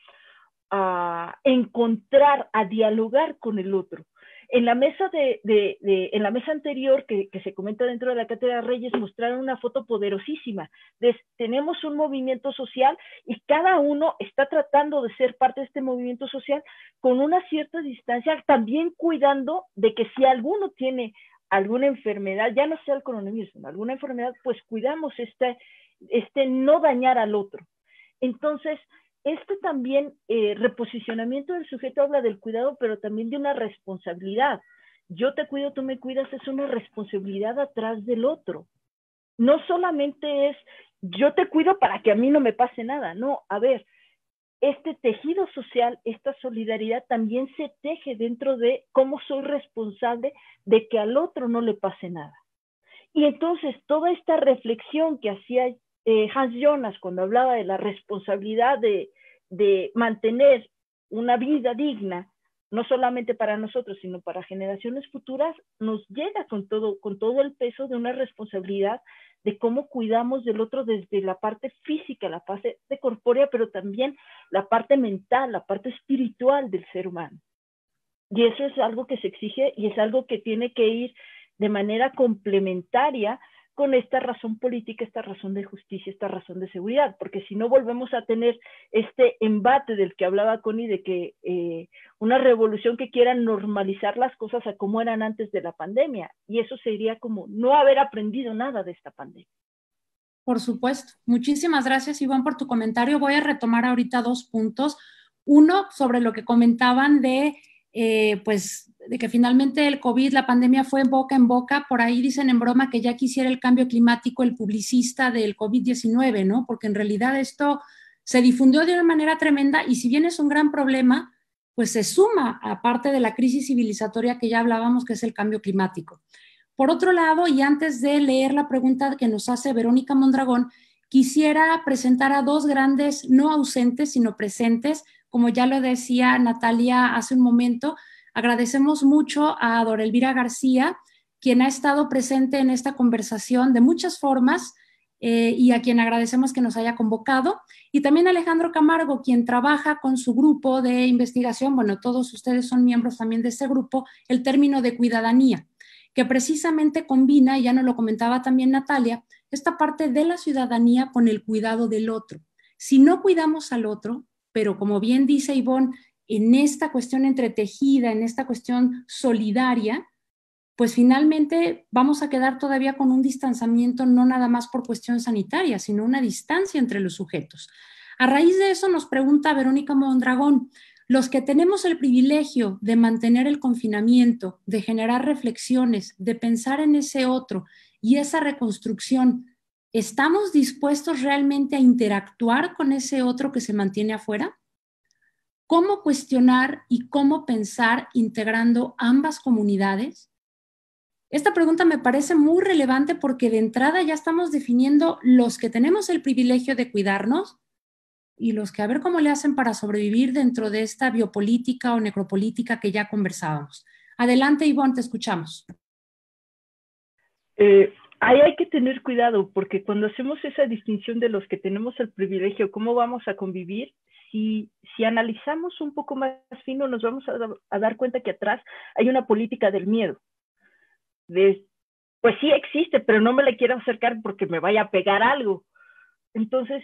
a encontrar, a dialogar con el otro. En la mesa, de, en la mesa anterior que, se comenta dentro de la Cátedra Reyes mostraron una foto poderosísima. De, tenemos un movimiento social y cada uno está tratando de ser parte de este movimiento social con una cierta distancia, también cuidando de que si alguno tiene alguna enfermedad, ya no sea el coronavirus, alguna enfermedad, pues cuidamos este, este no dañar al otro. Entonces, este también eh, reposicionamiento del sujeto habla del cuidado, pero también de una responsabilidad. Yo te cuido, tú me cuidas, es una responsabilidad atrás del otro. No solamente es yo te cuido para que a mí no me pase nada, no, a ver, este tejido social, esta solidaridad también se teje dentro de cómo soy responsable de que al otro no le pase nada. Y entonces toda esta reflexión que hacía eh, Hans Jonas cuando hablaba de la responsabilidad de, de mantener una vida digna, no solamente para nosotros, sino para generaciones futuras, nos llega con todo, con todo el peso de una responsabilidad de cómo cuidamos del otro desde la parte física, la parte de corpórea, pero también la parte mental, la parte espiritual del ser humano. Y eso es algo que se exige y es algo que tiene que ir de manera complementaria con esta razón política, esta razón de justicia, esta razón de seguridad, porque si no volvemos a tener este embate del que hablaba Connie, de que eh, una revolución que quiera normalizar las cosas a como eran antes de la pandemia, y eso sería como no haber aprendido nada de esta pandemia. Por supuesto. Muchísimas gracias, Iván, por tu comentario. Voy a retomar ahorita dos puntos. Uno, sobre lo que comentaban de eh, pues de que finalmente el COVID, la pandemia fue boca en boca, por ahí dicen en broma que ya quisiera el cambio climático el publicista del COVID-19, ¿no? Porque en realidad esto se difundió de una manera tremenda y si bien es un gran problema, pues se suma a parte de la crisis civilizatoria que ya hablábamos, que es el cambio climático. Por otro lado, y antes de leer la pregunta que nos hace Verónica Mondragón, quisiera presentar a dos grandes, no ausentes, sino presentes, como ya lo decía Natalia hace un momento, agradecemos mucho a Dora Elvira García, quien ha estado presente en esta conversación de muchas formas eh, y a quien agradecemos que nos haya convocado. Y también a Alejandro Camargo, quien trabaja con su grupo de investigación, bueno, todos ustedes son miembros también de ese grupo, el término de cuidadanía, que precisamente combina, y ya nos lo comentaba también Natalia, esta parte de la ciudadanía con el cuidado del otro. Si no cuidamos al otro, pero como bien dice Ivonne, en esta cuestión entretejida, en esta cuestión solidaria, pues finalmente vamos a quedar todavía con un distanciamiento no nada más por cuestión sanitaria, sino una distancia entre los sujetos. A raíz de eso nos pregunta Verónica Mondragón, los que tenemos el privilegio de mantener el confinamiento, de generar reflexiones, de pensar en ese otro y esa reconstrucción, ¿Estamos dispuestos realmente a interactuar con ese otro que se mantiene afuera? ¿Cómo cuestionar y cómo pensar integrando ambas comunidades? Esta pregunta me parece muy relevante porque de entrada ya estamos definiendo los que tenemos el privilegio de cuidarnos y los que a ver cómo le hacen para sobrevivir dentro de esta biopolítica o necropolítica que ya conversábamos. Adelante, Ivonne, te escuchamos. Eh, ahí hay que tener cuidado porque cuando hacemos esa distinción de los que tenemos el privilegio, cómo vamos a convivir, si, si analizamos un poco más fino, nos vamos a, dar cuenta que atrás hay una política del miedo. Pues sí existe, pero no me le quiero acercar porque me vaya a pegar algo. Entonces,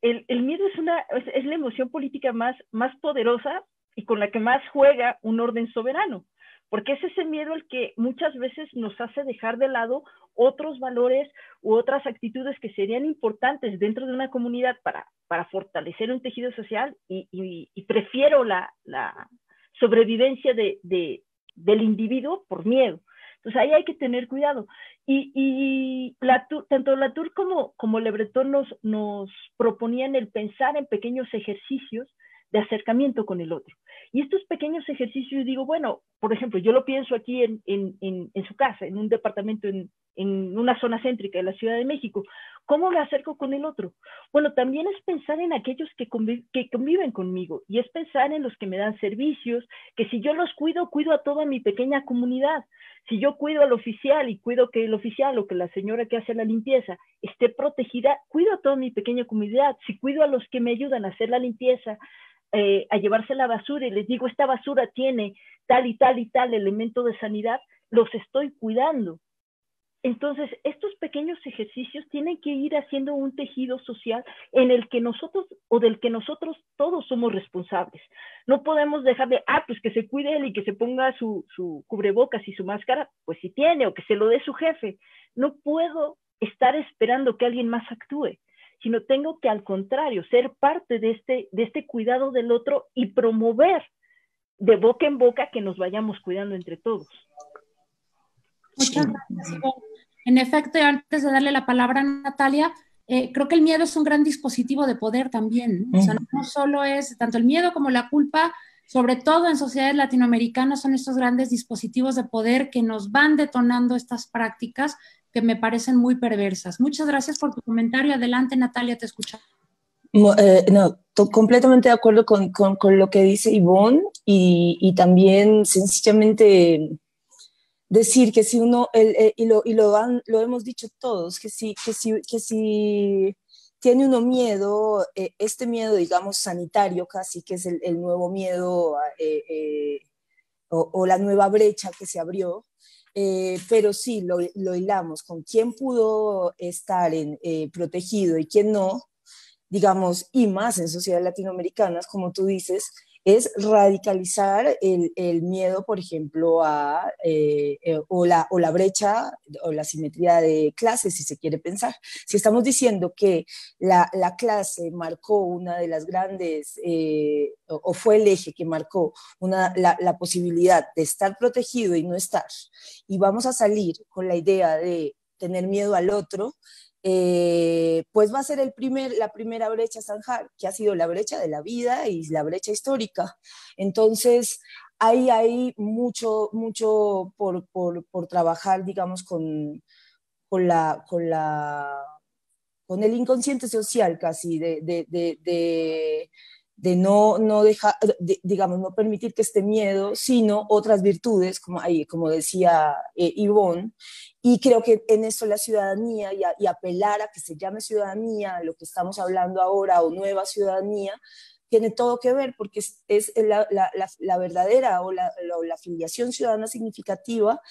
el, miedo es, una, es la emoción política más, más poderosa y con la que más juega un orden soberano porque es ese miedo el que muchas veces nos hace dejar de lado otros valores u otras actitudes que serían importantes dentro de una comunidad para, para fortalecer un tejido social y, prefiero la, sobrevivencia de, del individuo por miedo. Entonces ahí hay que tener cuidado. Y, la, tanto Latour como, como Le Breton nos, nos proponían el pensar en pequeños ejercicios de acercamiento con el otro. Y estos pequeños ejercicios, digo, bueno, por ejemplo, yo lo pienso aquí en, en, en, su casa, en un departamento, en, en, una zona céntrica de la Ciudad de México. ¿Cómo me acerco con el otro? Bueno, también es pensar en aquellos que, conviven conmigo y es pensar en los que me dan servicios, que si yo los cuido, cuido a toda mi pequeña comunidad. Si yo cuido al oficial y cuido que el oficial o que la señora que hace la limpieza esté protegida, cuido a toda mi pequeña comunidad. Si cuido a los que me ayudan a hacer la limpieza, eh, a llevarse la basura y les digo, esta basura tiene tal y tal y tal elemento de sanidad, los estoy cuidando. Entonces, estos pequeños ejercicios tienen que ir haciendo un tejido social en el que nosotros o del que nosotros todos somos responsables. No podemos dejar de, ah, pues que se cuide él y que se ponga su, su cubrebocas y su máscara, pues si tiene, o que se lo dé su jefe. No puedo estar esperando que alguien más actúe sino tengo que al contrario ser parte de este, de este cuidado del otro y promover de boca en boca que nos vayamos cuidando entre todos. Muchas gracias. En efecto, antes de darle la palabra a Natalia, eh, creo que el miedo es un gran dispositivo de poder también. O sea, no solo es tanto el miedo como la culpa, sobre todo en sociedades latinoamericanas, son estos grandes dispositivos de poder que nos van detonando estas prácticas que me parecen muy perversas. Muchas gracias por tu comentario. Adelante, Natalia, te escuchamos. Eh, no, completamente de acuerdo con, con, con, lo que dice Ivonne y, y, también sencillamente decir que si uno, el, el, y, lo, y lo, han, lo, hemos dicho todos, que si, que si, que si tiene uno miedo, eh, este miedo, digamos, sanitario casi, que es el, el nuevo miedo eh, eh, o, o, la nueva brecha que se abrió, pero sí, lo, lo, hilamos. Con quién pudo estar en, protegido y quién no, digamos, y más en sociedades latinoamericanas, como tú dices, es radicalizar el, el miedo, por ejemplo, a, eh, eh, o, la, o la brecha o la simetría de clases, si se quiere pensar. Si estamos diciendo que la, la clase marcó una de las grandes, eh, o, o, fue el eje que marcó una, la, la posibilidad de estar protegido y no estar, y vamos a salir con la idea de tener miedo al otro, eh, pues va a ser la primera brecha a zanjar, que ha sido la brecha de la vida y la brecha histórica. Entonces, ahí hay mucho, mucho por, trabajar, digamos, con, el inconsciente social casi, de, no, dejar, de, digamos, no permitir que este miedo, sino otras virtudes, como, decía eh, y creo que en eso la ciudadanía y, a, apelar a que se llame ciudadanía, lo que estamos hablando ahora, o nueva ciudadanía, tiene todo que ver porque es, la, la, verdadera o la, afiliación ciudadana significativa,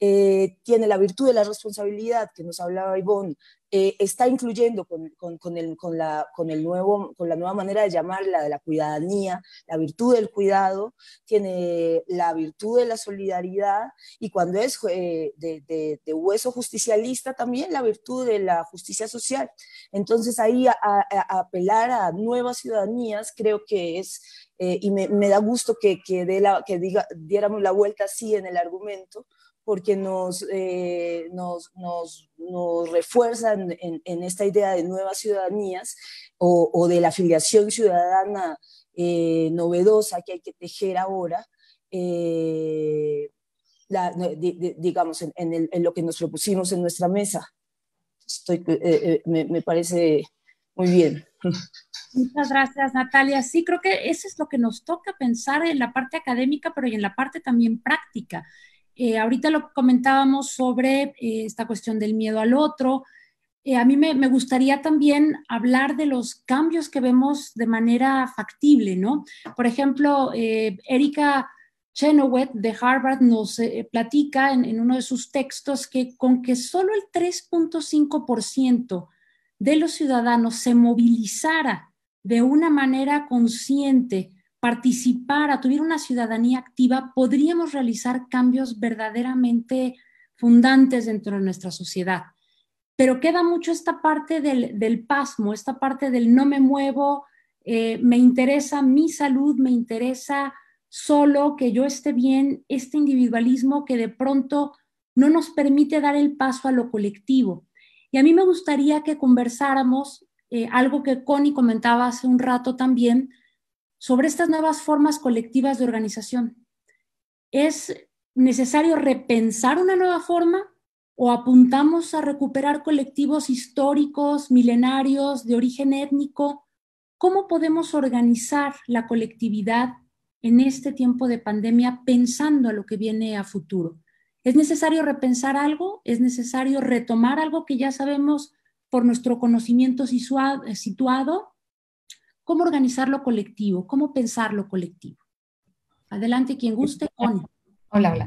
eh, tiene la virtud de la responsabilidad que nos hablaba Ivonne, eh, está incluyendo con, con, con, el, con, la, con, el nuevo, con la nueva manera de llamarla, de la cuidadanía, la virtud del cuidado, tiene la virtud de la solidaridad y cuando es eh, de, de, de, hueso justicialista también la virtud de la justicia social. Entonces ahí a, a, a apelar a nuevas ciudadanías creo que es, eh, y me, me, da gusto que, que, de la, que diga, diéramos la vuelta así en el argumento, porque nos, eh, nos, nos, nos refuerzan en, en, esta idea de nuevas ciudadanías o, o de la afiliación ciudadana eh, novedosa que hay que tejer ahora, eh, la, di, digamos, en, en, el, en, lo que nos propusimos en nuestra mesa. Estoy, eh, eh, me, me parece muy bien. Muchas gracias, Natalia. Sí, creo que eso es lo que nos toca pensar en la parte académica, pero y en la parte también práctica. Eh, ahorita lo comentábamos sobre eh, esta cuestión del miedo al otro. Eh, a mí me, gustaría también hablar de los cambios que vemos de manera factible, ¿no? Por ejemplo, Erika Chenoweth de Harvard nos platica en uno de sus textos que con que solo el 3.5% de los ciudadanos se movilizara de una manera consciente participara, tuviera una ciudadanía activa, podríamos realizar cambios verdaderamente fundantes dentro de nuestra sociedad. Pero queda mucho esta parte del, del pasmo, esta parte del no me muevo, eh, me interesa mi salud, me interesa solo que yo esté bien, este individualismo que de pronto no nos permite dar el paso a lo colectivo. Y a mí me gustaría que conversáramos eh, algo que Connie comentaba hace un rato también, sobre estas nuevas formas colectivas de organización. ¿Es necesario repensar una nueva forma o apuntamos a recuperar colectivos históricos, milenarios, de origen étnico? ¿Cómo podemos organizar la colectividad en este tiempo de pandemia pensando a lo que viene a futuro? ¿Es necesario repensar algo? ¿Es necesario retomar algo que ya sabemos por nuestro conocimiento situado? Cómo organizar lo colectivo, cómo pensar lo colectivo. Adelante, quien guste. Hola, hola.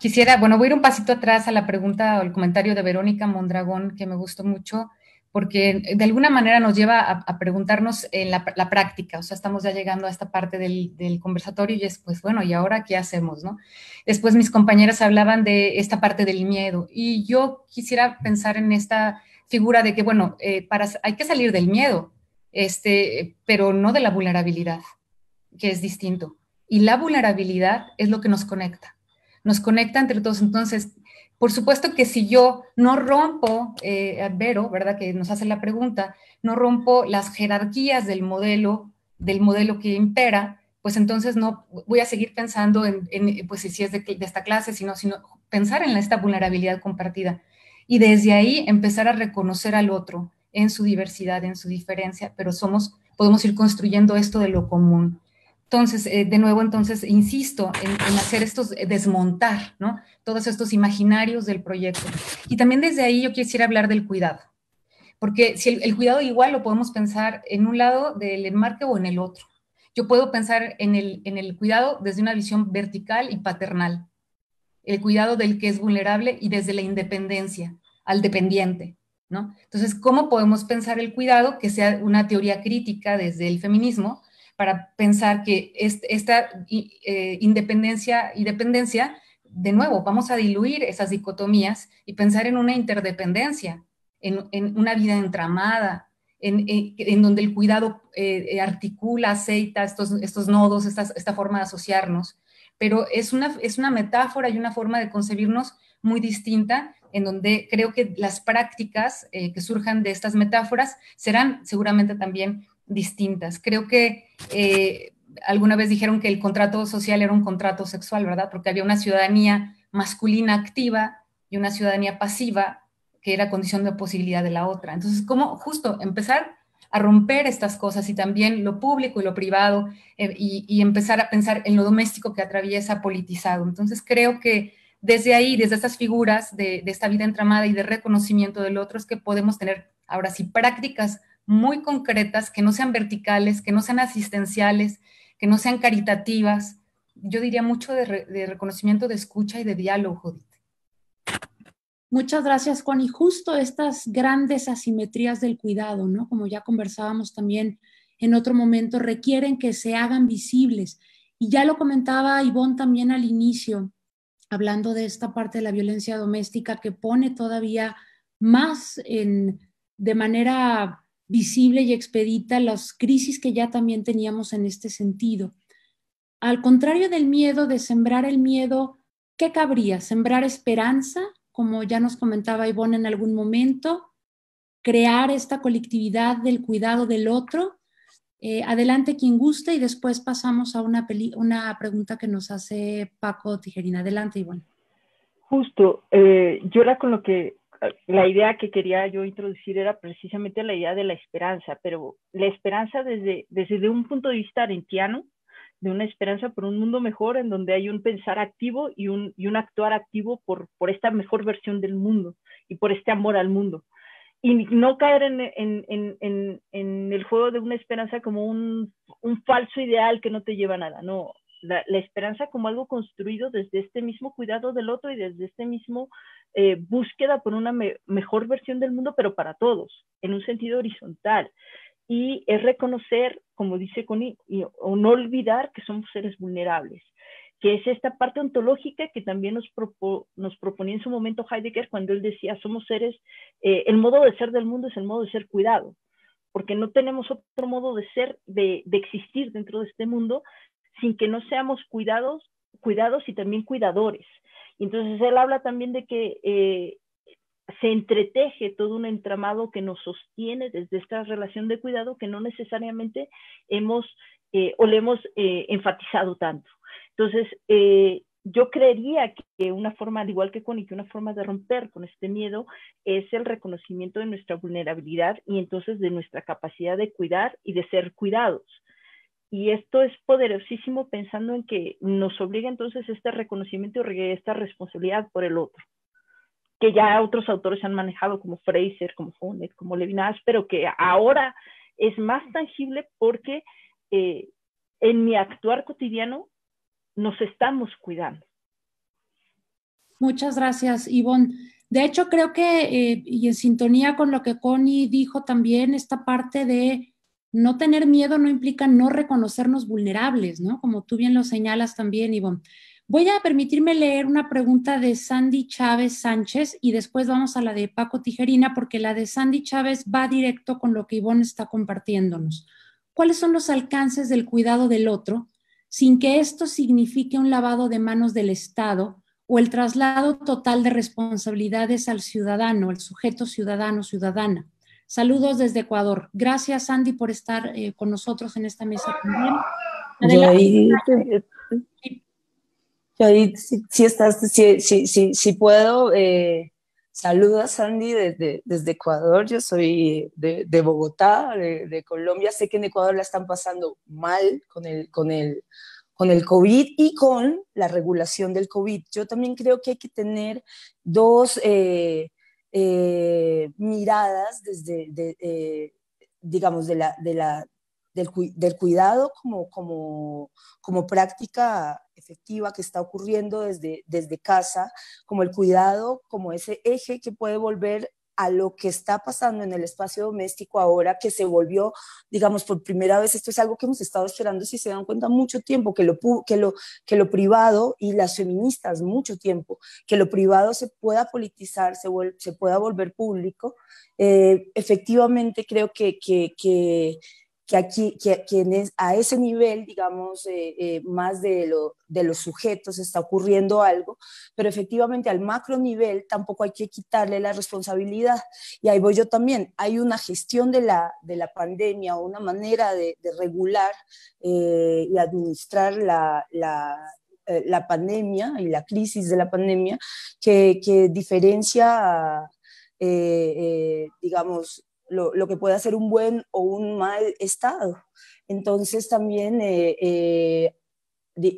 Quisiera, bueno, voy a ir un pasito atrás a la pregunta o el comentario de Verónica Mondragón, que me gustó mucho, porque de alguna manera nos lleva a, preguntarnos en la, práctica, o sea, estamos ya llegando a esta parte del, conversatorio y es, pues bueno, ¿y ahora qué hacemos, no? Después mis compañeras hablaban de esta parte del miedo y yo quisiera pensar en esta figura de que, bueno, eh, hay que salir del miedo, este, pero no de la vulnerabilidad, que es distinto. Y la vulnerabilidad es lo que nos conecta. Nos conecta entre todos. Entonces, Por supuesto que si yo no rompo, eh, Vero, ¿verdad? Que nos hace la pregunta, no rompo las jerarquías del modelo, del modelo que impera, pues entonces no voy a seguir pensando en, pues si es de, esta clase, sino, sino pensar en esta vulnerabilidad compartida. Y desde ahí empezar a reconocer al otro en su diversidad, en su diferencia, pero somos, podemos ir construyendo esto de lo común. Entonces, eh, de nuevo, entonces, insisto en, hacer estos, eh, desmontar, ¿no? Todos estos imaginarios del proyecto. Y también desde ahí yo quisiera hablar del cuidado, porque si el, cuidado igual lo podemos pensar en un lado del enmarque o en el otro. Yo puedo pensar en el, en el cuidado desde una visión vertical y paternal, el cuidado del que es vulnerable y desde la independencia al dependiente, ¿no? Entonces, ¿cómo podemos pensar el cuidado que sea una teoría crítica desde el feminismo? para pensar que esta eh, independencia y dependencia, de nuevo, vamos a diluir esas dicotomías y pensar en una interdependencia, en, una vida entramada, en, en, donde el cuidado eh, articula, aceita estos, nodos, esta, forma de asociarnos. Pero es una, es una metáfora y una forma de concebirnos muy distinta, en donde creo que las prácticas eh, que surjan de estas metáforas serán seguramente también distintas. Creo que eh, alguna vez dijeron que el contrato social era un contrato sexual, ¿verdad? Porque había una ciudadanía masculina activa y una ciudadanía pasiva que era condición de posibilidad de la otra. Entonces, ¿cómo justo empezar a romper estas cosas y también lo público y lo privado eh, y, empezar a pensar en lo doméstico que atraviesa politizado? Entonces, creo que desde ahí, desde estas figuras de, esta vida entramada y de reconocimiento del otro, es que podemos tener ahora sí prácticas muy concretas, que no sean verticales, que no sean asistenciales, que no sean caritativas. Yo diría mucho de, reconocimiento, de escucha y de diálogo, Judith. Muchas gracias, Juan. Y justo estas grandes asimetrías del cuidado, ¿no? Como ya conversábamos también en otro momento, requieren que se hagan visibles. Y ya lo comentaba Ivonne también al inicio, hablando de esta parte de la violencia doméstica que pone todavía más en, de manera visible y expedita las crisis que ya también teníamos en este sentido. Al contrario del miedo, de sembrar el miedo, ¿qué cabría? ¿Sembrar esperanza, como ya nos comentaba Ivonne en algún momento? ¿Crear esta colectividad del cuidado del otro? Eh, adelante quien guste y después pasamos a una, pregunta que nos hace Paco Tijerina. Adelante, Ivonne. Justo, eh, yo era con lo que la idea que quería yo introducir era precisamente la idea de la esperanza, pero la esperanza desde, desde un punto de vista arentiano, de una esperanza por un mundo mejor en donde hay un pensar activo y un, y un actuar activo por, por esta mejor versión del mundo y por este amor al mundo. Y no caer en, en, en, en el juego de una esperanza como un, un falso ideal que no te lleva a nada, no, la, esperanza como algo construido desde este mismo cuidado del otro y desde este mismo eh, búsqueda por una mejor versión del mundo, pero para todos, en un sentido horizontal. Y es reconocer, como dice Connie, o no olvidar que somos seres vulnerables, que es esta parte ontológica que también nos, nos proponía en su momento Heidegger cuando él decía, somos seres, eh, el modo de ser del mundo es el modo de ser cuidado, porque no tenemos otro modo de ser, de, existir dentro de este mundo sin que no seamos cuidados, cuidados y también cuidadores. Entonces él habla también de que eh, se entreteje todo un entramado que nos sostiene desde esta relación de cuidado que no necesariamente hemos eh, o le hemos enfatizado tanto. Entonces, yo creería que una forma, al igual que con que una forma de romper con este miedo es el reconocimiento de nuestra vulnerabilidad y entonces de nuestra capacidad de cuidar y de ser cuidados. Y esto es poderosísimo pensando en que nos obliga entonces este reconocimiento y esta responsabilidad por el otro, que ya otros autores han manejado como Fraser, como Fonet, como Levinas, pero que ahora es más tangible porque eh, en mi actuar cotidiano nos estamos cuidando. Muchas gracias, Ivonne. De hecho, creo que, eh, y en sintonía con lo que Connie dijo también, esta parte de no tener miedo no implica no reconocernos vulnerables, ¿no? Como tú bien lo señalas también, Ivonne. Voy a permitirme leer una pregunta de Sandy Chávez Sánchez y después vamos a la de Paco Tijerina, porque la de Sandy Chávez va directo con lo que Ivonne está compartiéndonos. ¿Cuáles son los alcances del cuidado del otro sin que esto signifique un lavado de manos del Estado o el traslado total de responsabilidades al ciudadano, el sujeto ciudadano, ciudadana. Saludos desde Ecuador. Gracias, Andy, por estar eh, con nosotros en esta mesa también. Ahí, si, estás, si, puedo, eh, saludos, Andy, desde, desde Ecuador. Yo soy de, de Bogotá, de, de, Colombia. Sé que en Ecuador la están pasando mal con el, con el con el COVID y con la regulación del COVID. Yo también creo que hay que tener dos eh, eh, miradas desde, eh, digamos, de la, de la, del, cuidado como, como, como práctica efectiva que está ocurriendo desde, desde casa, como el cuidado como ese eje que puede volver a lo que está pasando en el espacio doméstico ahora, que se volvió, digamos, por primera vez, esto es algo que hemos estado esperando, si se dan cuenta, mucho tiempo, que lo, que lo, que lo privado y las feministas mucho tiempo, que lo privado se pueda politizar, se, se pueda volver público. Eh, efectivamente, creo que, que, que que aquí, que, a ese nivel, digamos, eh, eh, más de, lo, de los sujetos está ocurriendo algo, pero efectivamente al macro nivel tampoco hay que quitarle la responsabilidad. Y ahí voy yo también, hay una gestión de la, de la pandemia o una manera de, regular eh, y administrar la, la, la, pandemia y la crisis de la pandemia que, que diferencia, digamos, lo, que puede hacer un buen o un mal estado. Entonces también eh, eh,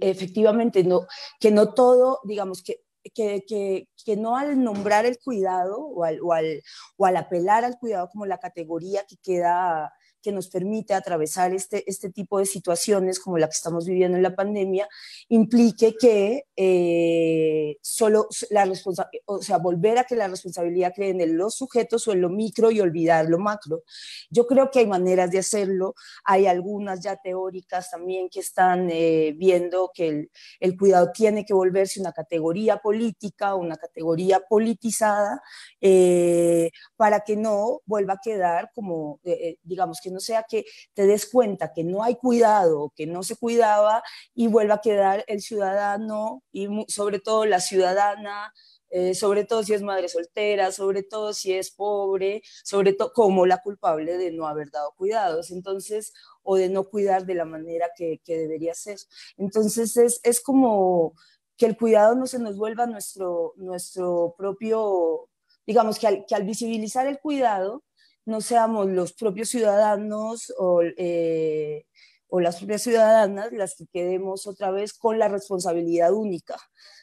efectivamente no, que no todo, digamos que, que, que, que, no al nombrar el cuidado o al, o al, o al apelar al cuidado como la categoría que queda que nos permite atravesar este, este tipo de situaciones como la que estamos viviendo en la pandemia, implique que eh, solo la responsabilidad, o sea, volver a que la responsabilidad cree en los sujetos o en lo micro y olvidar lo macro. Yo creo que hay maneras de hacerlo, hay algunas ya teóricas también que están eh, viendo que el, cuidado tiene que volverse una categoría política, una categoría politizada, eh, para que no vuelva a quedar como, digamos, que no sea que te des cuenta que no hay cuidado, que no se cuidaba y vuelva a quedar el ciudadano y sobre todo la ciudadana, eh, sobre todo si es madre soltera, sobre todo si es pobre, sobre todo como la culpable de no haber dado cuidados, entonces, o de no cuidar de la manera que, debería ser. Entonces, es, es, como que el cuidado no se nos vuelva nuestro, nuestro propio, digamos, que que al visibilizar el cuidado, no seamos los propios ciudadanos eh, o, las propias ciudadanas las que quedemos otra vez con la responsabilidad única,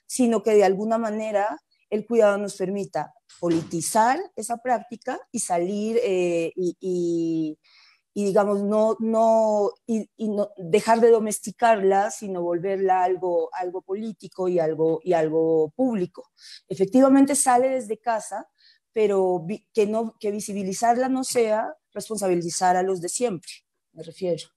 sino que de alguna manera el cuidado nos permita politizar esa práctica y salir eh, y, digamos, no, no, y, no, dejar de domesticarla, sino volverla algo, algo político y algo, y algo público. Efectivamente sale desde casa, pero que, no, que visibilizarla no sea responsabilizar a los de siempre, me refiero.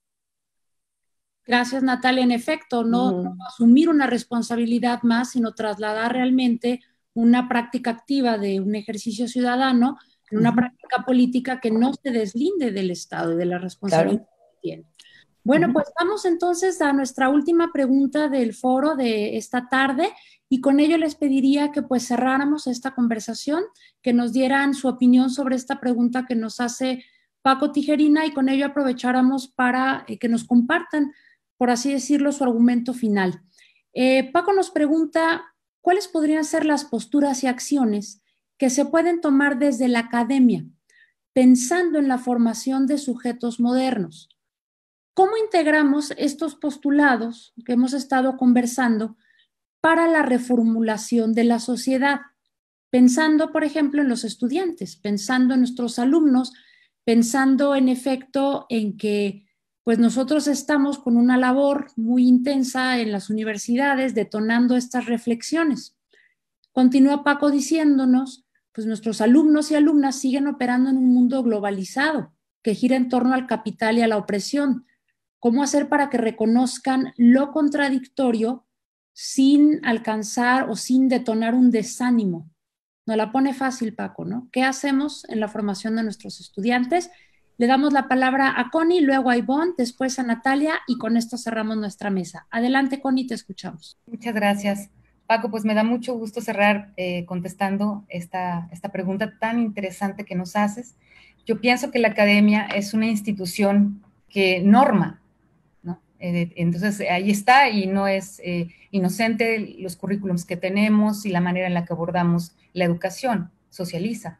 Gracias, Natalia. En efecto, no, asumir una responsabilidad más, sino trasladar realmente una práctica activa de un ejercicio ciudadano en una práctica política que no se deslinde del Estado, de la responsabilidad que tiene. Bueno, pues vamos entonces a nuestra última pregunta del foro de esta tarde y con ello les pediría que pues cerráramos esta conversación, que nos dieran su opinión sobre esta pregunta que nos hace Paco Tijerina y con ello aprovecháramos para eh, que nos compartan, por así decirlo, su argumento final. Eh, Paco nos pregunta, ¿cuáles podrían ser las posturas y acciones que se pueden tomar desde la academia, pensando en la formación de sujetos modernos? ¿Cómo integramos estos postulados que hemos estado conversando para la reformulación de la sociedad, pensando, por ejemplo, en los estudiantes, pensando en nuestros alumnos, pensando en efecto en que pues nosotros estamos con una labor muy intensa en las universidades detonando estas reflexiones. Continúa Paco diciéndonos, pues nuestros alumnos y alumnas siguen operando en un mundo globalizado que gira en torno al capital y a la opresión. ¿Cómo hacer para que reconozcan lo contradictorio sin alcanzar o sin detonar un desánimo. Nos la pone fácil, Paco, ¿no? ¿Qué hacemos en la formación de nuestros estudiantes? Le damos la palabra a Connie, luego a Ivonne, después a Natalia y con esto cerramos nuestra mesa. Adelante, Connie, te escuchamos. Muchas gracias. Paco, pues me da mucho gusto cerrar eh, contestando esta, esta pregunta tan interesante que nos haces. Yo pienso que la academia es una institución que norma, ¿no? Entonces ahí está y no es eh, inocente los currículums que tenemos y la manera en la que abordamos la educación, socializa.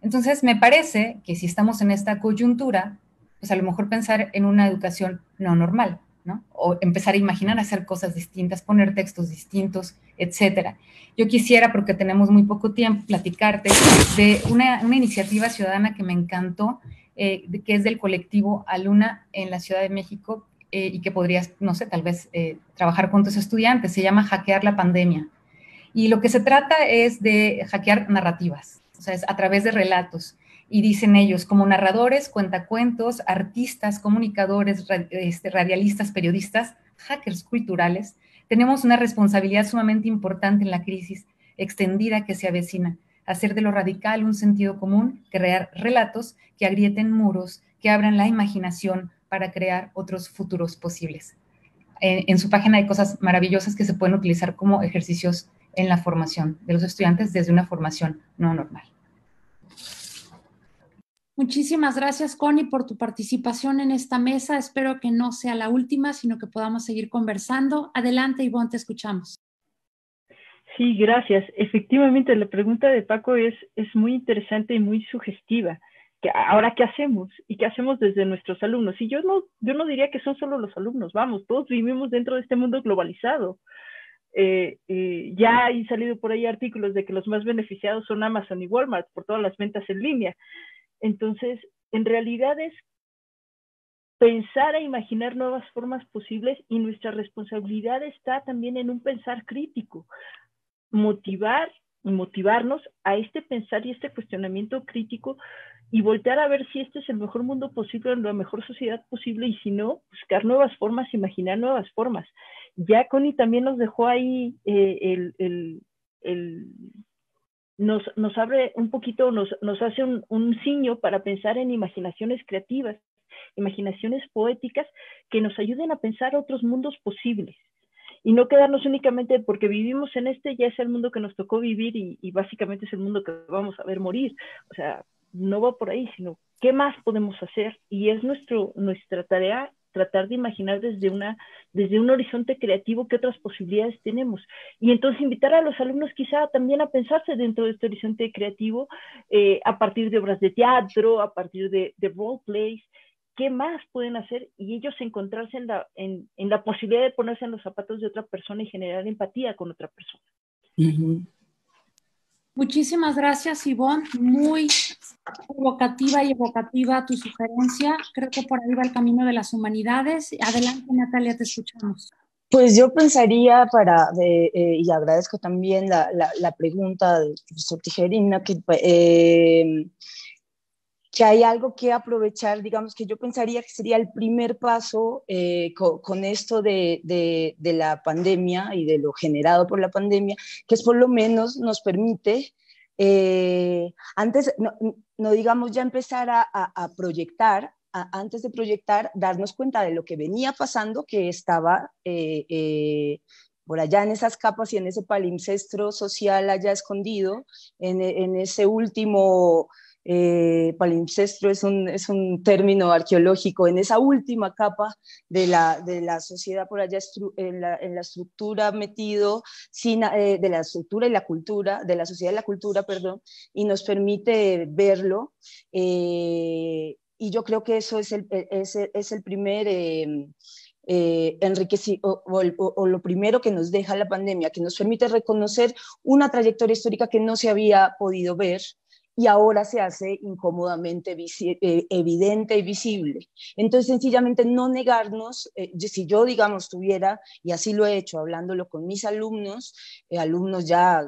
Entonces me parece que si estamos en esta coyuntura, pues a lo mejor pensar en una educación no normal, ¿no? O empezar a imaginar hacer cosas distintas, poner textos distintos, etcétera. Yo quisiera, porque tenemos muy poco tiempo, platicarte de una, iniciativa ciudadana que me encantó, eh, que es del colectivo Aluna en la Ciudad de México eh, y que podrías, no sé, tal vez eh, trabajar con tus estudiantes. Se llama Hackear la Pandemia. Y lo que se trata es de hackear narrativas, o sea, es a través de relatos y dicen ellos, como narradores, cuentacuentos, artistas, comunicadores, este, radialistas, periodistas, hackers culturales, tenemos una responsabilidad sumamente importante en la crisis extendida que se avecina, hacer de lo radical un sentido común, crear relatos que agrieten muros, que abran la imaginación para crear otros futuros posibles. en su página hay cosas maravillosas que se pueden utilizar como ejercicios en la formación de los estudiantes desde una formación no normal. Muchísimas gracias, Connie, por tu participación en esta mesa. Espero que no sea la última, sino que podamos seguir conversando. Adelante, Ivonne, te escuchamos. Sí, gracias. Efectivamente, la pregunta de Paco es, es muy interesante y muy sugestiva. Que ahora, ¿qué hacemos? ¿Y qué hacemos desde nuestros alumnos? Y yo no, yo no diría que son solo los alumnos, vamos, todos vivimos dentro de este mundo globalizado. Eh, eh, ya han salido por ahí artículos de que los más beneficiados son Amazon y Walmart por todas las ventas en línea. Entonces, en realidad es pensar e imaginar nuevas formas posibles y nuestra responsabilidad está también en un pensar crítico, motivar y motivarnos a este pensar y este cuestionamiento crítico y voltear a ver si este es el mejor mundo posible, la mejor sociedad posible y si no, buscar nuevas formas, imaginar nuevas formas. Ya Connie también nos dejó ahí eh, el, el, nos, abre un poquito, nos, nos hace un, un signo para pensar en imaginaciones creativas, imaginaciones poéticas que nos ayuden a pensar otros mundos posibles y no quedarnos únicamente porque vivimos en este, ya es el mundo que nos tocó vivir y, y, básicamente es el mundo que vamos a ver morir. O sea, no va por ahí, sino qué más podemos hacer y es nuestro, nuestra tarea tratar de imaginar desde, una, desde un horizonte creativo qué otras posibilidades tenemos. Y entonces invitar a los alumnos quizá también a pensarse dentro de este horizonte creativo eh, a partir de obras de teatro, a partir de, de role plays, qué más pueden hacer y ellos encontrarse en la, en, en la posibilidad de ponerse en los zapatos de otra persona y generar empatía con otra persona. Muchísimas gracias, Ivonne. Muy evocativa y evocativa tu sugerencia. Creo que por ahí va el camino de las humanidades. Adelante, Natalia, te escuchamos. Pues yo pensaría para, eh, y agradezco también la, la, pregunta del profesor Tijerina, que, eh, que hay algo que aprovechar, digamos que yo pensaría que sería el primer paso eh, con, con, esto de, de, de, la pandemia y de lo generado por la pandemia, que es por lo menos nos permite eh, antes, no, no, digamos ya empezar a, a, proyectar, antes de proyectar, darnos cuenta de lo que venía pasando, que estaba eh, eh, por allá en esas capas y en ese palimpsestro social allá escondido, en, en ese último eh, palimpsestro es un, es un, término arqueológico, en esa última capa de la, de la sociedad por allá, en la, en la estructura metido, sin, eh, de la estructura y la cultura, de la sociedad y la cultura, perdón, y nos permite verlo. Eh, y yo creo que eso es el, es, es el primer... Em, eh, o, o, o, lo primero que nos deja la pandemia, que nos permite reconocer una trayectoria histórica que no se había podido ver y ahora se hace incómodamente eh, evidente y visible. Entonces, sencillamente no negarnos, eh, si yo, digamos, tuviera, y así lo he hecho, hablándolo con mis alumnos, eh, alumnos ya,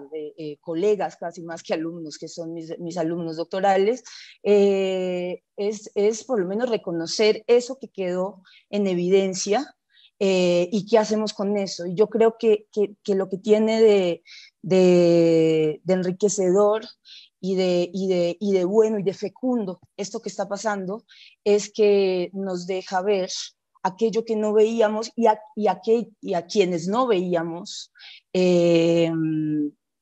colegas casi más que alumnos, que son mis, mis alumnos doctorales, es, es, por lo menos reconocer eso que quedó en evidencia y qué hacemos con eso. Y yo creo que, que, lo que tiene de, de enriquecedor y de, y, de, y de bueno y de fecundo esto que está pasando es que nos deja ver aquello que no veíamos y a, y a, y a quienes no veíamos eh,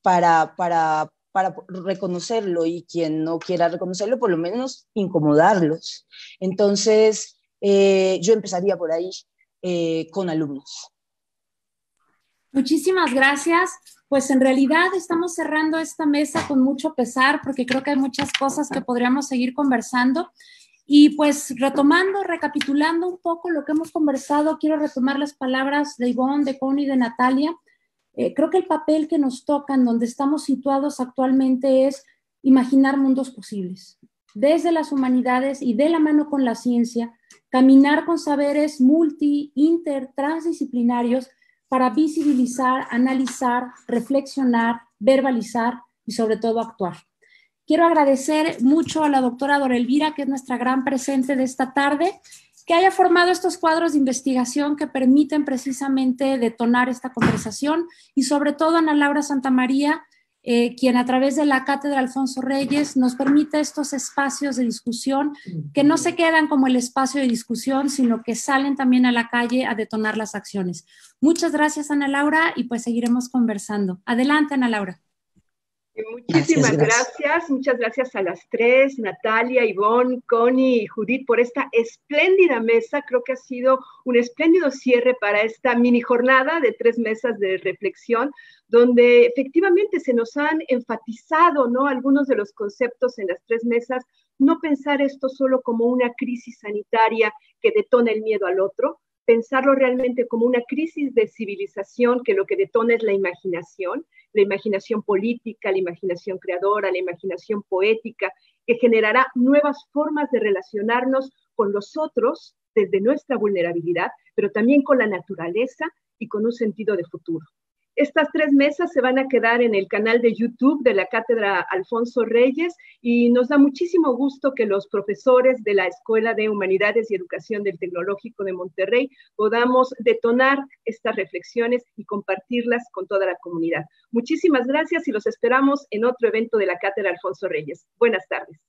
para, para, para reconocerlo y quien no quiera reconocerlo, por lo menos incomodarlos. Entonces, eh, yo empezaría por ahí eh, con alumnos. Muchísimas gracias. Pues en realidad estamos cerrando esta mesa con mucho pesar porque creo que hay muchas cosas que podríamos seguir conversando. Y pues retomando, recapitulando un poco lo que hemos conversado, quiero retomar las palabras de Ivonne, de Connie de Natalia. Eh, creo que el papel que nos toca en donde estamos situados actualmente es imaginar mundos posibles. Desde las humanidades y de la mano con la ciencia, caminar con saberes multi, inter, transdisciplinarios para visibilizar, analizar, reflexionar, verbalizar y sobre todo actuar. Quiero agradecer mucho a la doctora Dora Elvira, que es nuestra gran presente de esta tarde, que haya formado estos cuadros de investigación que permiten precisamente detonar esta conversación y sobre todo a Ana Laura Santamaría, eh, quien a través de la Cátedra Alfonso Reyes nos permite estos espacios de discusión que no se quedan como el espacio de discusión, sino que salen también a la calle a detonar las acciones. Muchas gracias, Ana Laura, y pues seguiremos conversando. Adelante, Ana Laura. Muchísimas gracias, muchas gracias a las tres, Natalia, Ivonne, Connie y Judith, por esta espléndida mesa. Creo que ha sido un espléndido cierre para esta mini jornada de tres mesas de reflexión, donde efectivamente se nos han enfatizado ¿no? algunos de los conceptos en las tres mesas. No pensar esto solo como una crisis sanitaria que detona el miedo al otro, pensarlo realmente como una crisis de civilización que lo que detona es la imaginación, la imaginación política, la imaginación creadora, la imaginación poética, que generará nuevas formas de relacionarnos con los otros desde nuestra vulnerabilidad, pero también con la naturaleza y con un sentido de futuro. Estas tres mesas se van a quedar en el canal de YouTube de la Cátedra Alfonso Reyes y nos da muchísimo gusto que los profesores de la Escuela de Humanidades y Educación del Tecnológico de Monterrey podamos detonar estas reflexiones y compartirlas con toda la comunidad. Muchísimas gracias y los esperamos en otro evento de la Cátedra Alfonso Reyes. Buenas tardes.